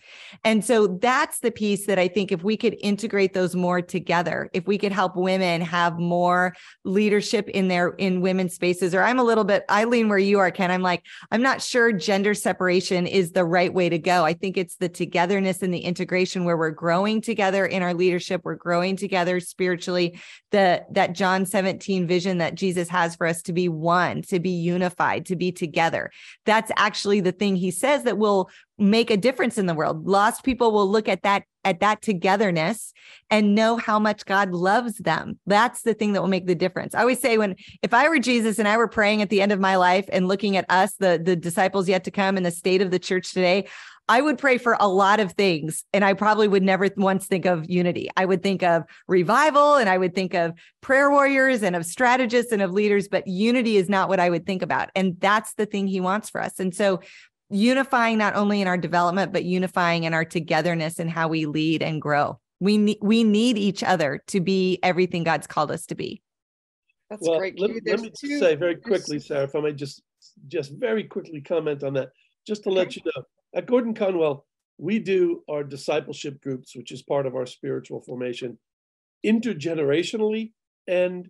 And so that's the piece that I think if we could integrate those more together, if we could help women have more leadership in their in women's spaces, or I'm a little bit, I lean where you are, Ken. I'm like, I'm not sure gender separation is the right way to go. I think it's the togetherness and the integration where we're growing together in our leadership, we're growing together spiritually. The that John 17 vision that Jesus has for us us to be one, to be unified, to be together. That's actually the thing he says that will make a difference in the world. Lost people will look at that at that togetherness and know how much God loves them. That's the thing that will make the difference. I always say when if I were Jesus and I were praying at the end of my life and looking at us, the the disciples yet to come and the state of the church today, I would pray for a lot of things, and I probably would never once think of unity. I would think of revival and I would think of prayer warriors and of strategists and of leaders, but unity is not what I would think about. And that's the thing he wants for us. And so, unifying not only in our development, but unifying in our togetherness and how we lead and grow. We need we need each other to be everything God's called us to be. That's well, great. Let, let me two, say very quickly, Sarah, if I may just just very quickly comment on that, just to okay. let you know at Gordon Conwell, we do our discipleship groups, which is part of our spiritual formation. intergenerationally and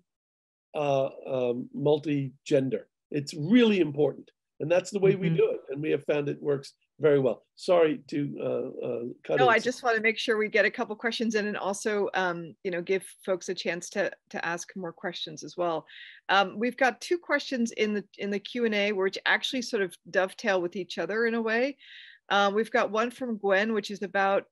uh, um, multi-gender. It's really important, and that's the way mm-hmm. we do it. And we have found it works very well. Sorry to uh, uh, cut. No, I just want to make sure we get a couple questions in, and also, um, you know, give folks a chance to to ask more questions as well. Um, we've got two questions in the in the Q and A, which actually sort of dovetail with each other in a way. Uh, we've got one from Gwen, which is about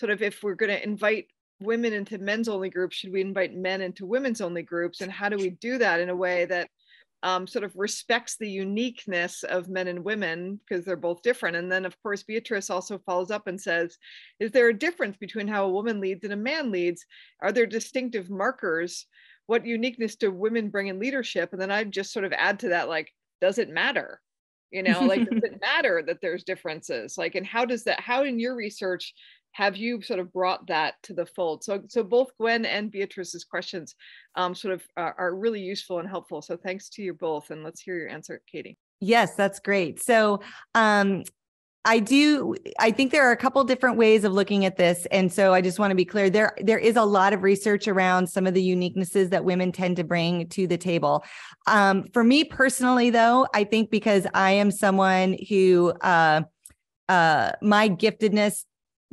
sort of if we're going to invite women into men's only groups, should we invite men into women's only groups? And how do we do that in a way that um, sort of respects the uniqueness of men and women because they're both different? And then, of course, Beatrice also follows up and says, Is there a difference between how a woman leads and a man leads? Are there distinctive markers? What uniqueness do women bring in leadership? And then I just sort of add to that, like, does it matter? You know, like, does it matter that there's differences? Like, and how does that, how in your research have you sort of brought that to the fold? So, so both Gwen and Beatrice's questions um, sort of are, are really useful and helpful. So thanks to you both. And let's hear your answer, Kadi. Yes, that's great. So, um, I do I think there are a couple different ways of looking at this and so I just want to be clear there there is a lot of research around some of the uniquenesses that women tend to bring to the table. Um, for me personally though, I think because I am someone who uh, uh, my giftedness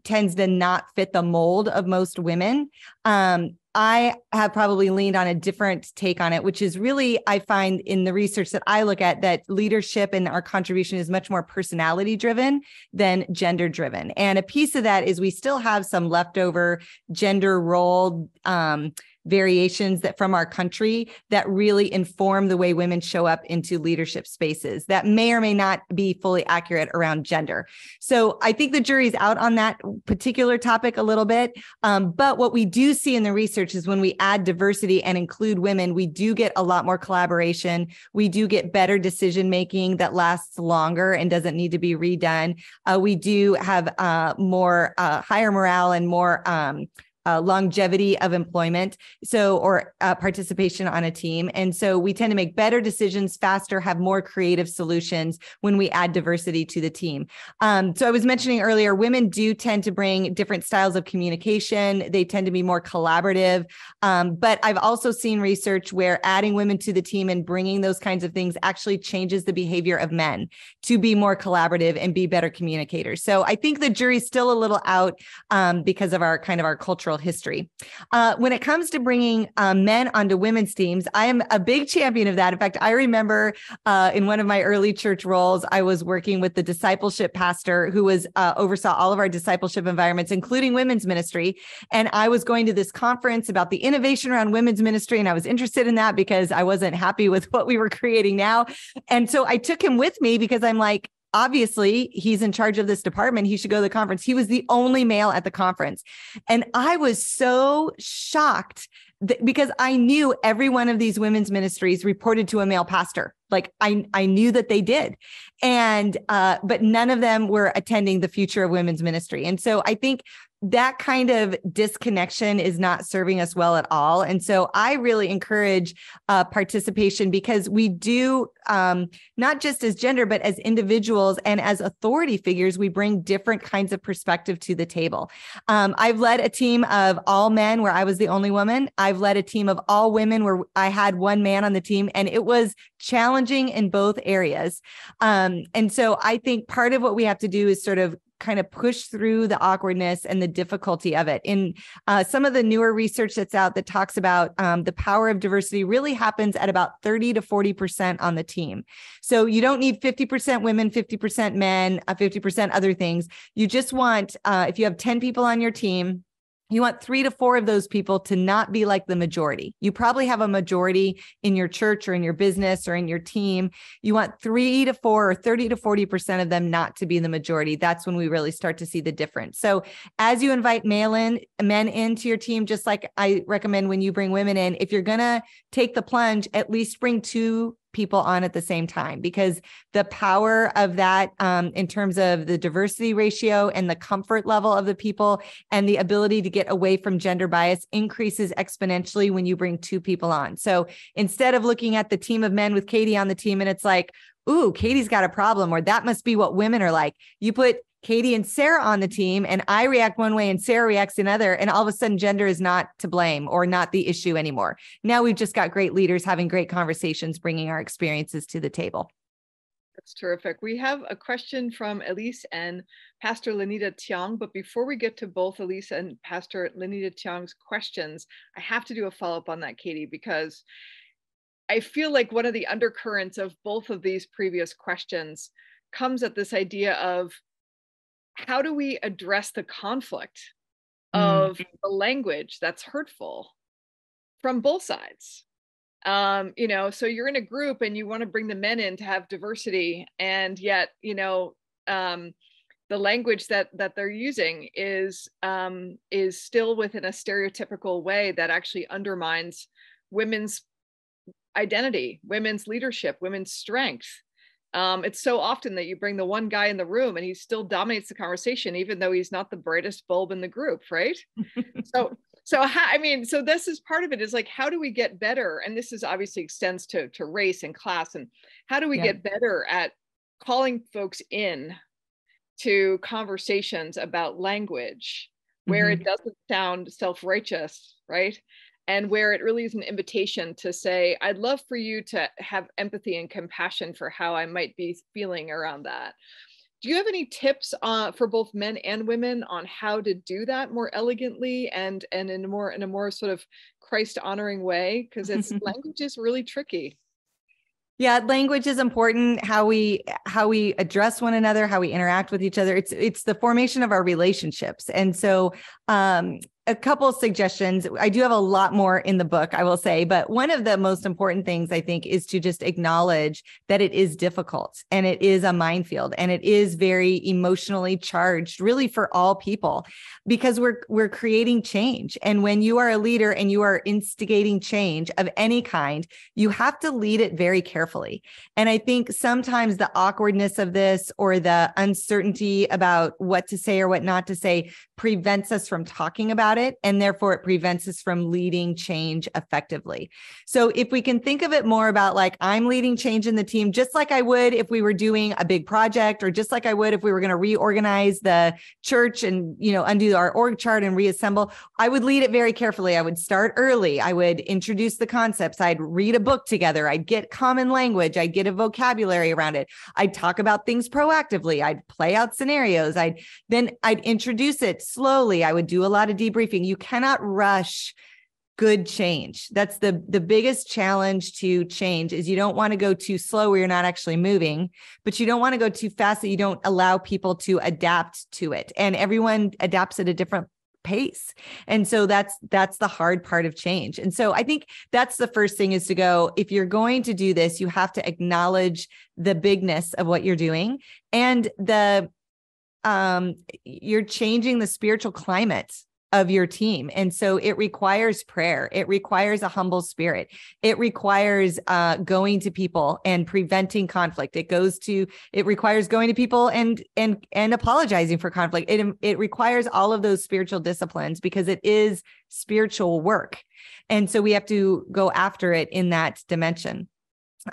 tends to not fit the mold of most women. Um, I have probably leaned on a different take on it, which is really, I find in the research that I look at that leadership and our contribution is much more personality driven than gender driven. And a piece of that is we still have some leftover gender role um, variations that from our country that really inform the way women show up into leadership spaces that may or may not be fully accurate around gender. So I think the jury's out on that particular topic a little bit. Um, but what we do see in the research is when we add diversity and include women, we do get a lot more collaboration. We do get better decision making that lasts longer and doesn't need to be redone. Uh, we do have uh, more uh, higher morale and more um, uh, longevity of employment so or uh, participation on a team. And so we tend to make better decisions faster have more creative solutions when we add diversity to the team. Um, so i was mentioning earlier women do tend to bring different styles of communication. They tend to be more collaborative. Um, but i've also seen research where adding women to the team and bringing those kinds of things actually changes the behavior of men to be more collaborative and be better communicators. So i think the jury's still a little out um, because of our kind of our cultural history. Uh, when it comes to bringing uh, men onto women's teams, I am a big champion of that. In fact, I remember uh, in one of my early church roles, I was working with the discipleship pastor who was uh, oversaw all of our discipleship environments, including women's ministry. And I was going to this conference about the innovation around women's ministry, and I was interested in that because I wasn't happy with what we were creating now. And so I took him with me because I'm like, obviously he's in charge of this department. He should go to the conference. He was the only male at the conference. And I was so shocked th- because I knew every one of these women's ministries reported to a male pastor. Like I, I knew that they did. And, uh, but none of them were attending the future of women's ministry. And so I think that kind of disconnection is not serving us well at all. And so I really encourage uh, participation because we do, um, not just as gender, but as individuals and as authority figures, we bring different kinds of perspective to the table. Um, I've led a team of all men where I was the only woman. I've led a team of all women where I had one man on the team, and it was challenging in both areas. Um, and so I think part of what we have to do is sort of kind of push through the awkwardness and the difficulty of it. In uh, some of the newer research that's out that talks about um, the power of diversity really happens at about 30 to 40% on the team. So you don't need 50% women, 50% men, uh, 50% other things. You just want, uh, if you have 10 people on your team, you want three to four of those people to not be like the majority. You probably have a majority in your church or in your business or in your team. You want three to four or 30 to 40% of them not to be the majority. That's when we really start to see the difference. So as you invite male in men into your team, just like I recommend when you bring women in, if you're going to take the plunge, at least bring two people on at the same time because the power of that um, in terms of the diversity ratio and the comfort level of the people and the ability to get away from gender bias increases exponentially when you bring two people on. So instead of looking at the team of men with Kadi on the team and it's like, ooh, Kadi's got a problem, or that must be what women are like, you put Kadi and Sarah on the team, and I react one way and Sarah reacts another, and all of a sudden gender is not to blame or not the issue anymore. Now we've just got great leaders having great conversations, bringing our experiences to the table. That's terrific. We have a question from Elise and Pastor Lenita Tiang, but before we get to both Elise and Pastor Lenita Tiang's questions, I have to do a follow up on that, Kadi, because I feel like one of the undercurrents of both of these previous questions comes at this idea of how do we address the conflict mm. of the language that's hurtful from both sides um, you know so you're in a group and you want to bring the men in to have diversity and yet you know um, the language that that they're using is um, is still within a stereotypical way that actually undermines women's identity women's leadership women's strength um, it's so often that you bring the one guy in the room and he still dominates the conversation, even though he's not the brightest bulb in the group, right? so, so how, I mean, so this is part of it is like, how do we get better? And this is obviously extends to to race and class, and how do we yeah. get better at calling folks in to conversations about language where mm-hmm. it doesn't sound self-righteous, right? And where it really is an invitation to say, I'd love for you to have empathy and compassion for how I might be feeling around that. Do you have any tips uh, for both men and women on how to do that more elegantly and and in a more in a more sort of Christ honoring way? Because it's language is really tricky. Yeah, language is important. How we how we address one another, how we interact with each other. It's it's the formation of our relationships. And so um a couple suggestions. I do have a lot more in the book, I will say, but one of the most important things I think is to just acknowledge that it is difficult and it is a minefield and it is very emotionally charged really for all people because we're we're creating change. And when you are a leader and you are instigating change of any kind, you have to lead it very carefully. And I think sometimes the awkwardness of this or the uncertainty about what to say or what not to say prevents us from talking about it. And therefore, it prevents us from leading change effectively. So, if we can think of it more about like, I'm leading change in the team, just like I would if we were doing a big project, or just like I would if we were going to reorganize the church and, you know, undo our org chart and reassemble, I would lead it very carefully. I would start early. I would introduce the concepts. I'd read a book together. I'd get common language. I'd get a vocabulary around it. I'd talk about things proactively. I'd play out scenarios. I'd then I'd introduce it slowly. I would do a lot of debriefing. You cannot rush good change. That's the the biggest challenge to change is you don't want to go too slow where you're not actually moving, but you don't want to go too fast that you don't allow people to adapt to it. And everyone adapts at a different pace. And so that's that's the hard part of change. And so I think that's the first thing is to go if you're going to do this, you have to acknowledge the bigness of what you're doing and the um, you're changing the spiritual climate of your team. And so it requires prayer. It requires a humble spirit. It requires uh, going to people and preventing conflict. It goes to, it requires going to people and, and, and apologizing for conflict. It, it requires all of those spiritual disciplines because it is spiritual work. And so we have to go after it in that dimension.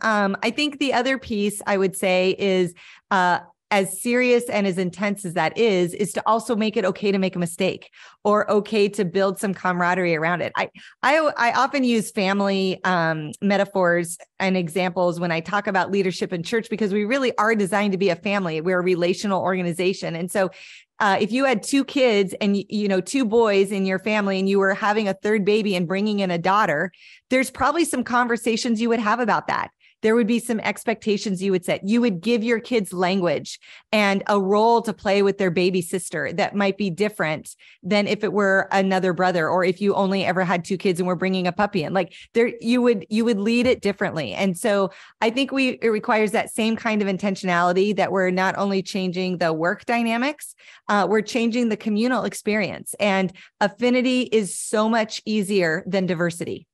Um, I think the other piece I would say is uh, as serious and as intense as that is, is to also make it okay to make a mistake or okay to build some camaraderie around it. I I, I often use family um, metaphors and examples when I talk about leadership in church because we really are designed to be a family. We're a relational organization, and so uh, if you had two kids and you know two boys in your family and you were having a third baby and bringing in a daughter there's probably some conversations you would have about that there would be some expectations you would set. You would give your kids language and a role to play with their baby sister that might be different than if it were another brother or if you only ever had two kids and were bringing a puppy in. Like there, you would you would lead it differently. And so I think we it requires that same kind of intentionality that we're not only changing the work dynamics, uh, we're changing the communal experience. And affinity is so much easier than diversity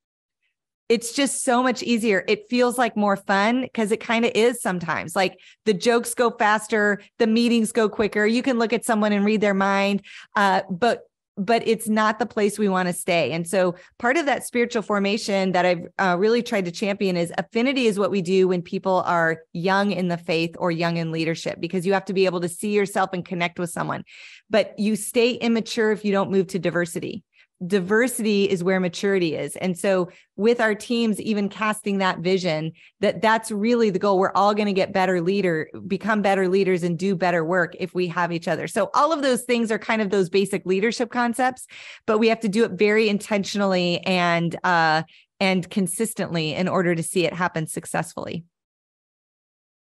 it's just so much easier. It feels like more fun because it kind of is sometimes. Like the jokes go faster, the meetings go quicker. You can look at someone and read their mind. Uh, but but it's not the place we want to stay. And so part of that spiritual formation that I've uh, really tried to champion is affinity is what we do when people are young in the faith or young in leadership, because you have to be able to see yourself and connect with someone. But you stay immature if you don't move to diversity diversity is where maturity is. And so with our teams even casting that vision that that's really the goal. We're all going to get better leader become better leaders and do better work if we have each other. So all of those things are kind of those basic leadership concepts but we have to do it very intentionally and uh and consistently in order to see it happen successfully.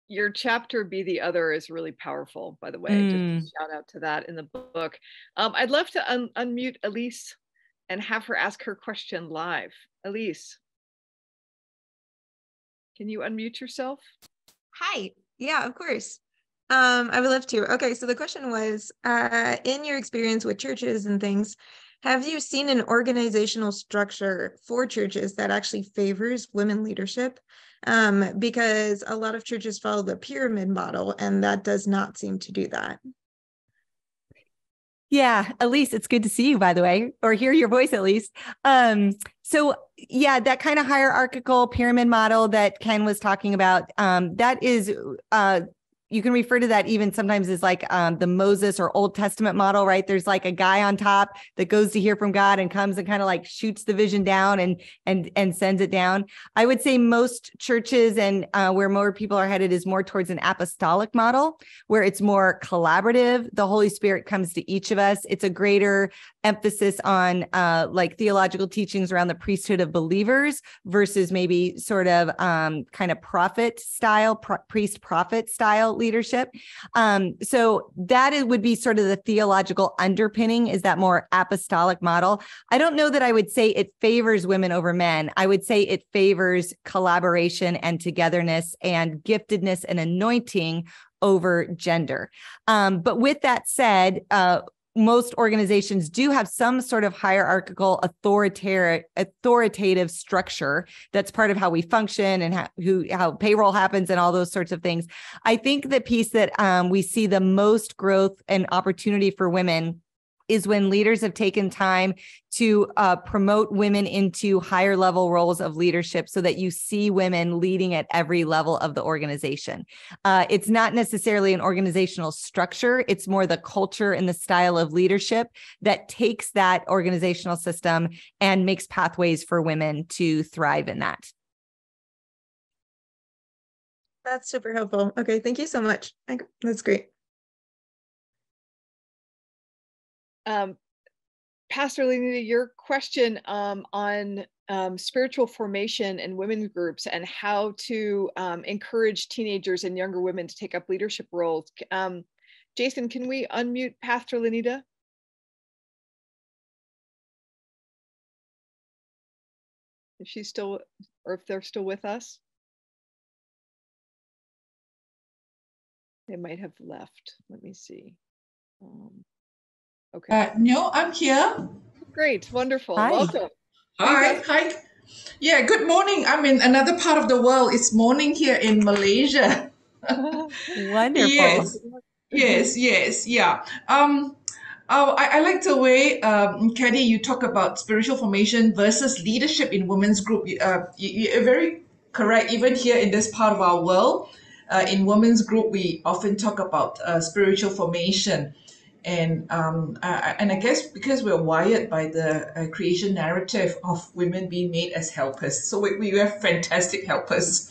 Your chapter be the other is really powerful by the way. Mm. just shout out to that in the book. Um, i'd love to un- unmute elise and have her ask her question live. Elise, can you unmute yourself? Hi. Yeah, of course. Um, I would love to. Okay, so the question was uh, in your experience with churches and things, have you seen an organizational structure for churches that actually favors women leadership? Um, because a lot of churches follow the pyramid model, and that does not seem to do that. Yeah, Elise, it's good to see you, by the way, or hear your voice at least. Um, so yeah, that kind of hierarchical pyramid model that Ken was talking about, um, that is uh, you can refer to that even sometimes as like um, the Moses or Old Testament model, right? There's like a guy on top that goes to hear from God and comes and kind of like shoots the vision down and and and sends it down. I would say most churches and uh, where more people are headed is more towards an apostolic model, where it's more collaborative. The Holy Spirit comes to each of us. It's a greater emphasis on uh, like theological teachings around the priesthood of believers versus maybe sort of um, kind of prophet style, pro- priest prophet style leadership. Um, so that would be sort of the theological underpinning is that more apostolic model. I don't know that I would say it favors women over men. I would say it favors collaboration and togetherness and giftedness and anointing over gender. Um, but with that said, uh, most organizations do have some sort of hierarchical authoritative authoritative structure that's part of how we function and how, who how payroll happens and all those sorts of things. I think the piece that um, we see the most growth and opportunity for women is when leaders have taken time to uh, promote women into higher level roles of leadership so that you see women leading at every level of the organization. Uh, it's not necessarily an organizational structure, it's more the culture and the style of leadership that takes that organizational system and makes pathways for women to thrive in that. That's super helpful. Okay, thank you so much. That's great. Um, Pastor Lenita, your question um, on um, spiritual formation and women groups and how to um, encourage teenagers and younger women to take up leadership roles. Um, Jason, can we unmute Pastor Lenita? If she's still, or if they're still with us. They might have left. Let me see. Um, Okay. Uh, no, I'm here. Great, wonderful. Hi. Welcome. Hi, hi. Yeah, good morning. I'm in another part of the world. It's morning here in Malaysia. Wonderful. Yes, yes, yes, yeah. Um, oh, I, I like the way, um, Kadi, you talk about spiritual formation versus leadership in women's group. Uh, you, you're very correct. Even here in this part of our world, uh, in women's group, we often talk about uh, spiritual formation and um, I, and I guess because we're wired by the uh, creation narrative of women being made as helpers, so we, we have fantastic helpers,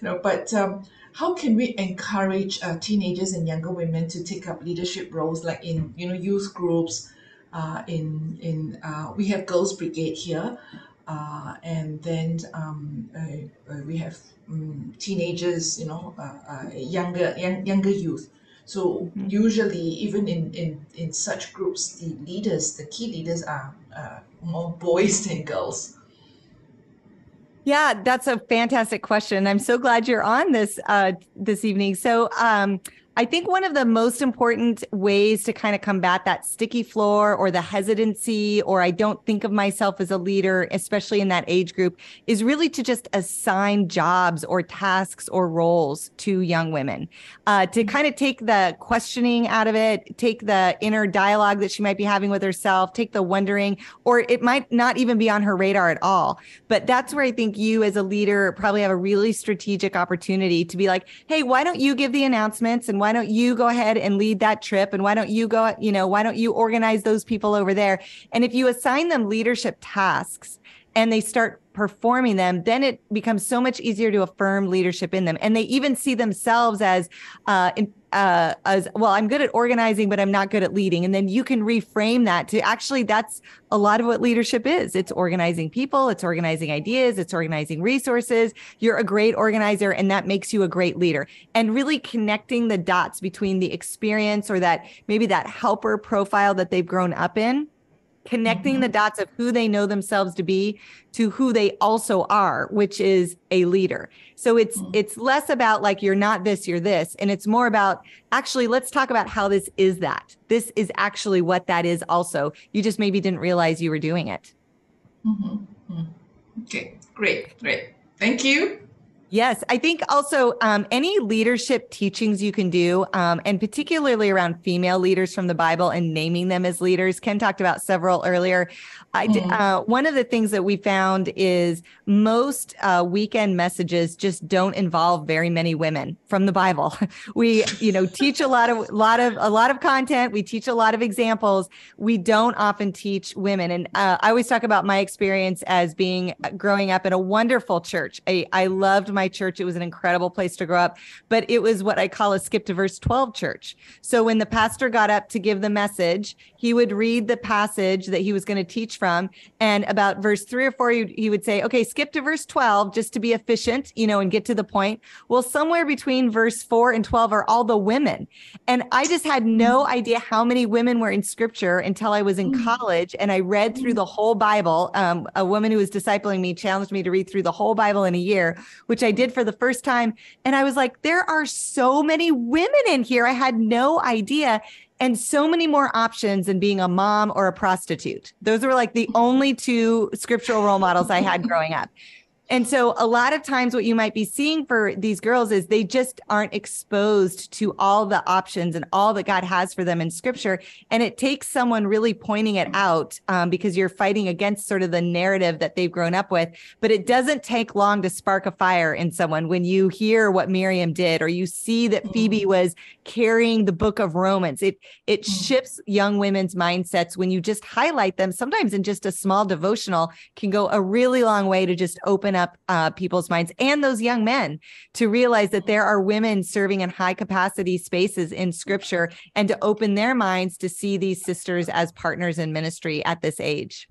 you know. But um, how can we encourage uh, teenagers and younger women to take up leadership roles, like in you know youth groups, uh, in in uh, we have Girls Brigade here, uh, and then um, uh, we have um, teenagers, you know, younger young, younger youth so mm-hmm. usually, even in, in, in such groups, the leaders, the key leaders are uh, more boys than girls. Yeah, that's a fantastic question. I'm so glad you're on this uh, this evening. So, um, I think one of the most important ways to kind of combat that sticky floor or the hesitancy, or I don't think of myself as a leader, especially in that age group, is really to just assign jobs or tasks or roles to young women uh, to kind of take the questioning out of it, take the inner dialogue that she might be having with herself, take the wondering, or it might not even be on her radar at all. But that's where I think you as a leader probably have a really strategic opportunity to be like, hey, why don't you give the announcements and why don't you go ahead and lead that trip? And why don't you go, you know, why don't you organize those people over there? And if you assign them leadership tasks and they start performing them, then it becomes so much easier to affirm leadership in them. And they even see themselves as, uh, in, uh, as well, I'm good at organizing, but I'm not good at leading. And then you can reframe that to actually, that's a lot of what leadership is. It's organizing people, it's organizing ideas, it's organizing resources. You're a great organizer, and that makes you a great leader. And really connecting the dots between the experience or that maybe that helper profile that they've grown up in connecting mm-hmm. the dots of who they know themselves to be to who they also are which is a leader. So it's mm-hmm. it's less about like you're not this you're this. And it's more about actually let's talk about how this is that. This is actually what that is also. You just maybe didn't realize you were doing it. Mm-hmm. mm-hmm. okay. Great. Great. Thank you Yes, I think also um, any leadership teachings you can do, um, and particularly around female leaders from the Bible and naming them as leaders. Ken talked about several earlier. I mm-hmm. uh, one of the things that we found is most uh, weekend messages just don't involve very many women from the Bible. we, you know, teach a lot of lot of a lot of content. We teach a lot of examples. We don't often teach women. And uh, I always talk about my experience as being uh, growing up in a wonderful church. I, I loved my church. It was an incredible place to grow up, but it was what I call a skip to verse twelve church. So when the pastor got up to give the message, he would read the passage that he was going to teach from. And about verse three or four, he, he would say, okay, skip to verse 12 just to be efficient, you know, and get to the point. Well, somewhere between verse four and 12 are all the women. And I just had no idea how many women were in scripture until I was in mm. college and I read through the whole Bible. Um, a woman who was discipling me challenged me to read through the whole Bible in a year, which I did for the first time. And I was like, there are so many women in here. I had no idea and so many more options than being a mom or a prostitute. Those were like the only two scriptural role models I had growing up. And so a lot of times what you might be seeing for these girls is they just aren't exposed to all the options and all that God has for them in scripture. And it takes someone really pointing it out um, because you're fighting against sort of the narrative that they've grown up with. But it doesn't take long to spark a fire in someone when you hear what Miriam did or you see that Phoebe mm. was carrying the book of Romans. It it mm. shifts young women's mindsets when you just highlight them. Sometimes in just a small devotional can go a really long way to just open up up uh, people's minds and those young men to realize that there are women serving in high capacity spaces in scripture and to open their minds to see these sisters as partners in ministry at this age.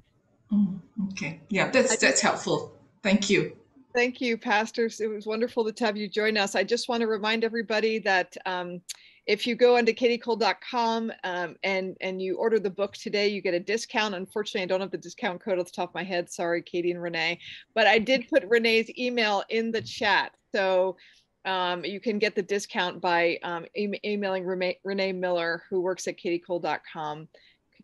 Mm, okay. Yeah, that's that's helpful. Thank you. Thank you, pastors. It was wonderful to have you join us. I just want to remind everybody that um, if you go onto kadicole.com um, and and you order the book today, you get a discount. Unfortunately, I don't have the discount code off the top of my head. Sorry, Kadi and Renee, but I did put Renee's email in the chat, so um, you can get the discount by um, e emailing Renee, Renee Miller, who works at kadicole.com,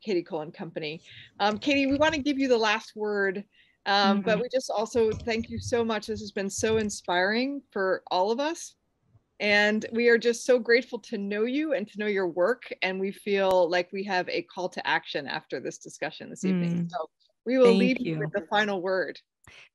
Kadi Cole and Company. Um, Kadi, we want to give you the last word. Um, mm -hmm. But mm-hmm. we just also thank you so much. This has been so inspiring for all of us. And we are just so grateful to know you and to know your work. And we feel like we have a call to action after this discussion this evening. Mm. So we will Thank leave you with the final word.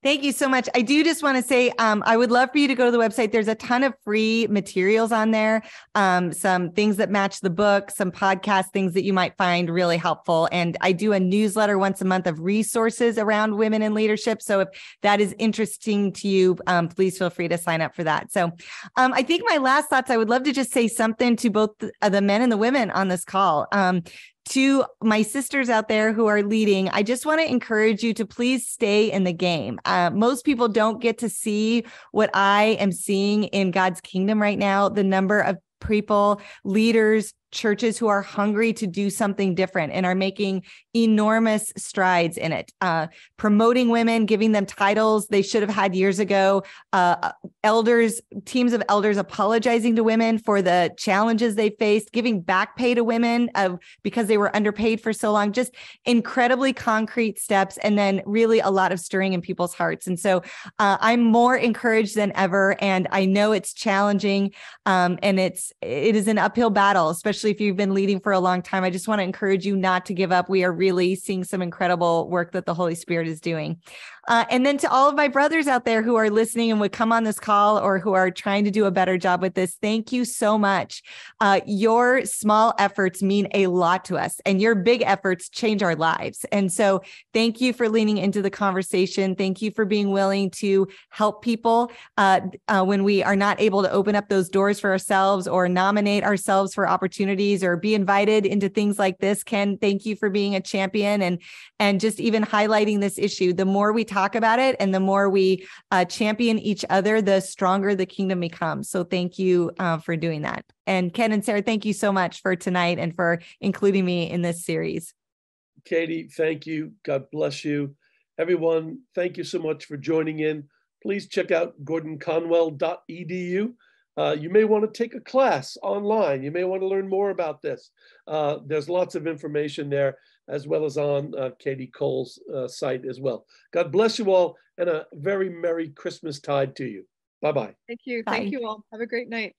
Thank you so much. I do just want to say um, I would love for you to go to the website. There's a ton of free materials on there, um, some things that match the book, some podcast things that you might find really helpful. And I do a newsletter once a month of resources around women in leadership. So if that is interesting to you, um, please feel free to sign up for that. So um, I think my last thoughts, I would love to just say something to both the, the men and the women on this call. To my sisters out there who are leading, I just want to encourage you to please stay in the game. Uh, most people don't get to see what I am seeing in God's kingdom right now. The number of people, leaders, churches who are hungry to do something different and are making enormous strides in it, uh, promoting women, giving them titles they should have had years ago, uh, uh elders, teams of elders apologizing to women for the challenges they faced, giving back pay to women because they were underpaid for so long, just incredibly concrete steps, and then really a lot of stirring in people's hearts. And so uh, I'm more encouraged than ever, and I know it's challenging, um, and it's it is an uphill battle, especially if you've been leading for a long time. I just want to encourage you not to give up. We are really seeing some incredible work that the Holy Spirit is doing. Uh, and then to all of my brothers out there who are listening and would come on this call or who are trying to do a better job with this, thank you so much. Uh, your small efforts mean a lot to us, and your big efforts change our lives. And so, thank you for leaning into the conversation. Thank you for being willing to help people uh, uh when we are not able to open up those doors for ourselves or nominate ourselves for opportunities or be invited into things like this. Ken, thank you for being a champion and and just even highlighting this issue. The more we talk about it and the more we uh, champion each other, the stronger the kingdom becomes. So thank you uh, for doing that. And Ken and Sarah, thank you so much for tonight and for including me in this series. Kadi, thank you. God bless you. Everyone, thank you so much for joining in. Please check out gordonconwell.edu. Uh, you may want to take a class online. You may want to learn more about this. Uh, there's lots of information there as well as on uh, Kadi Cole's uh, site as well. God bless you all and a very Merry Christmas tide to you. Bye-bye. Thank you. Bye. Thank you all. Have a great night.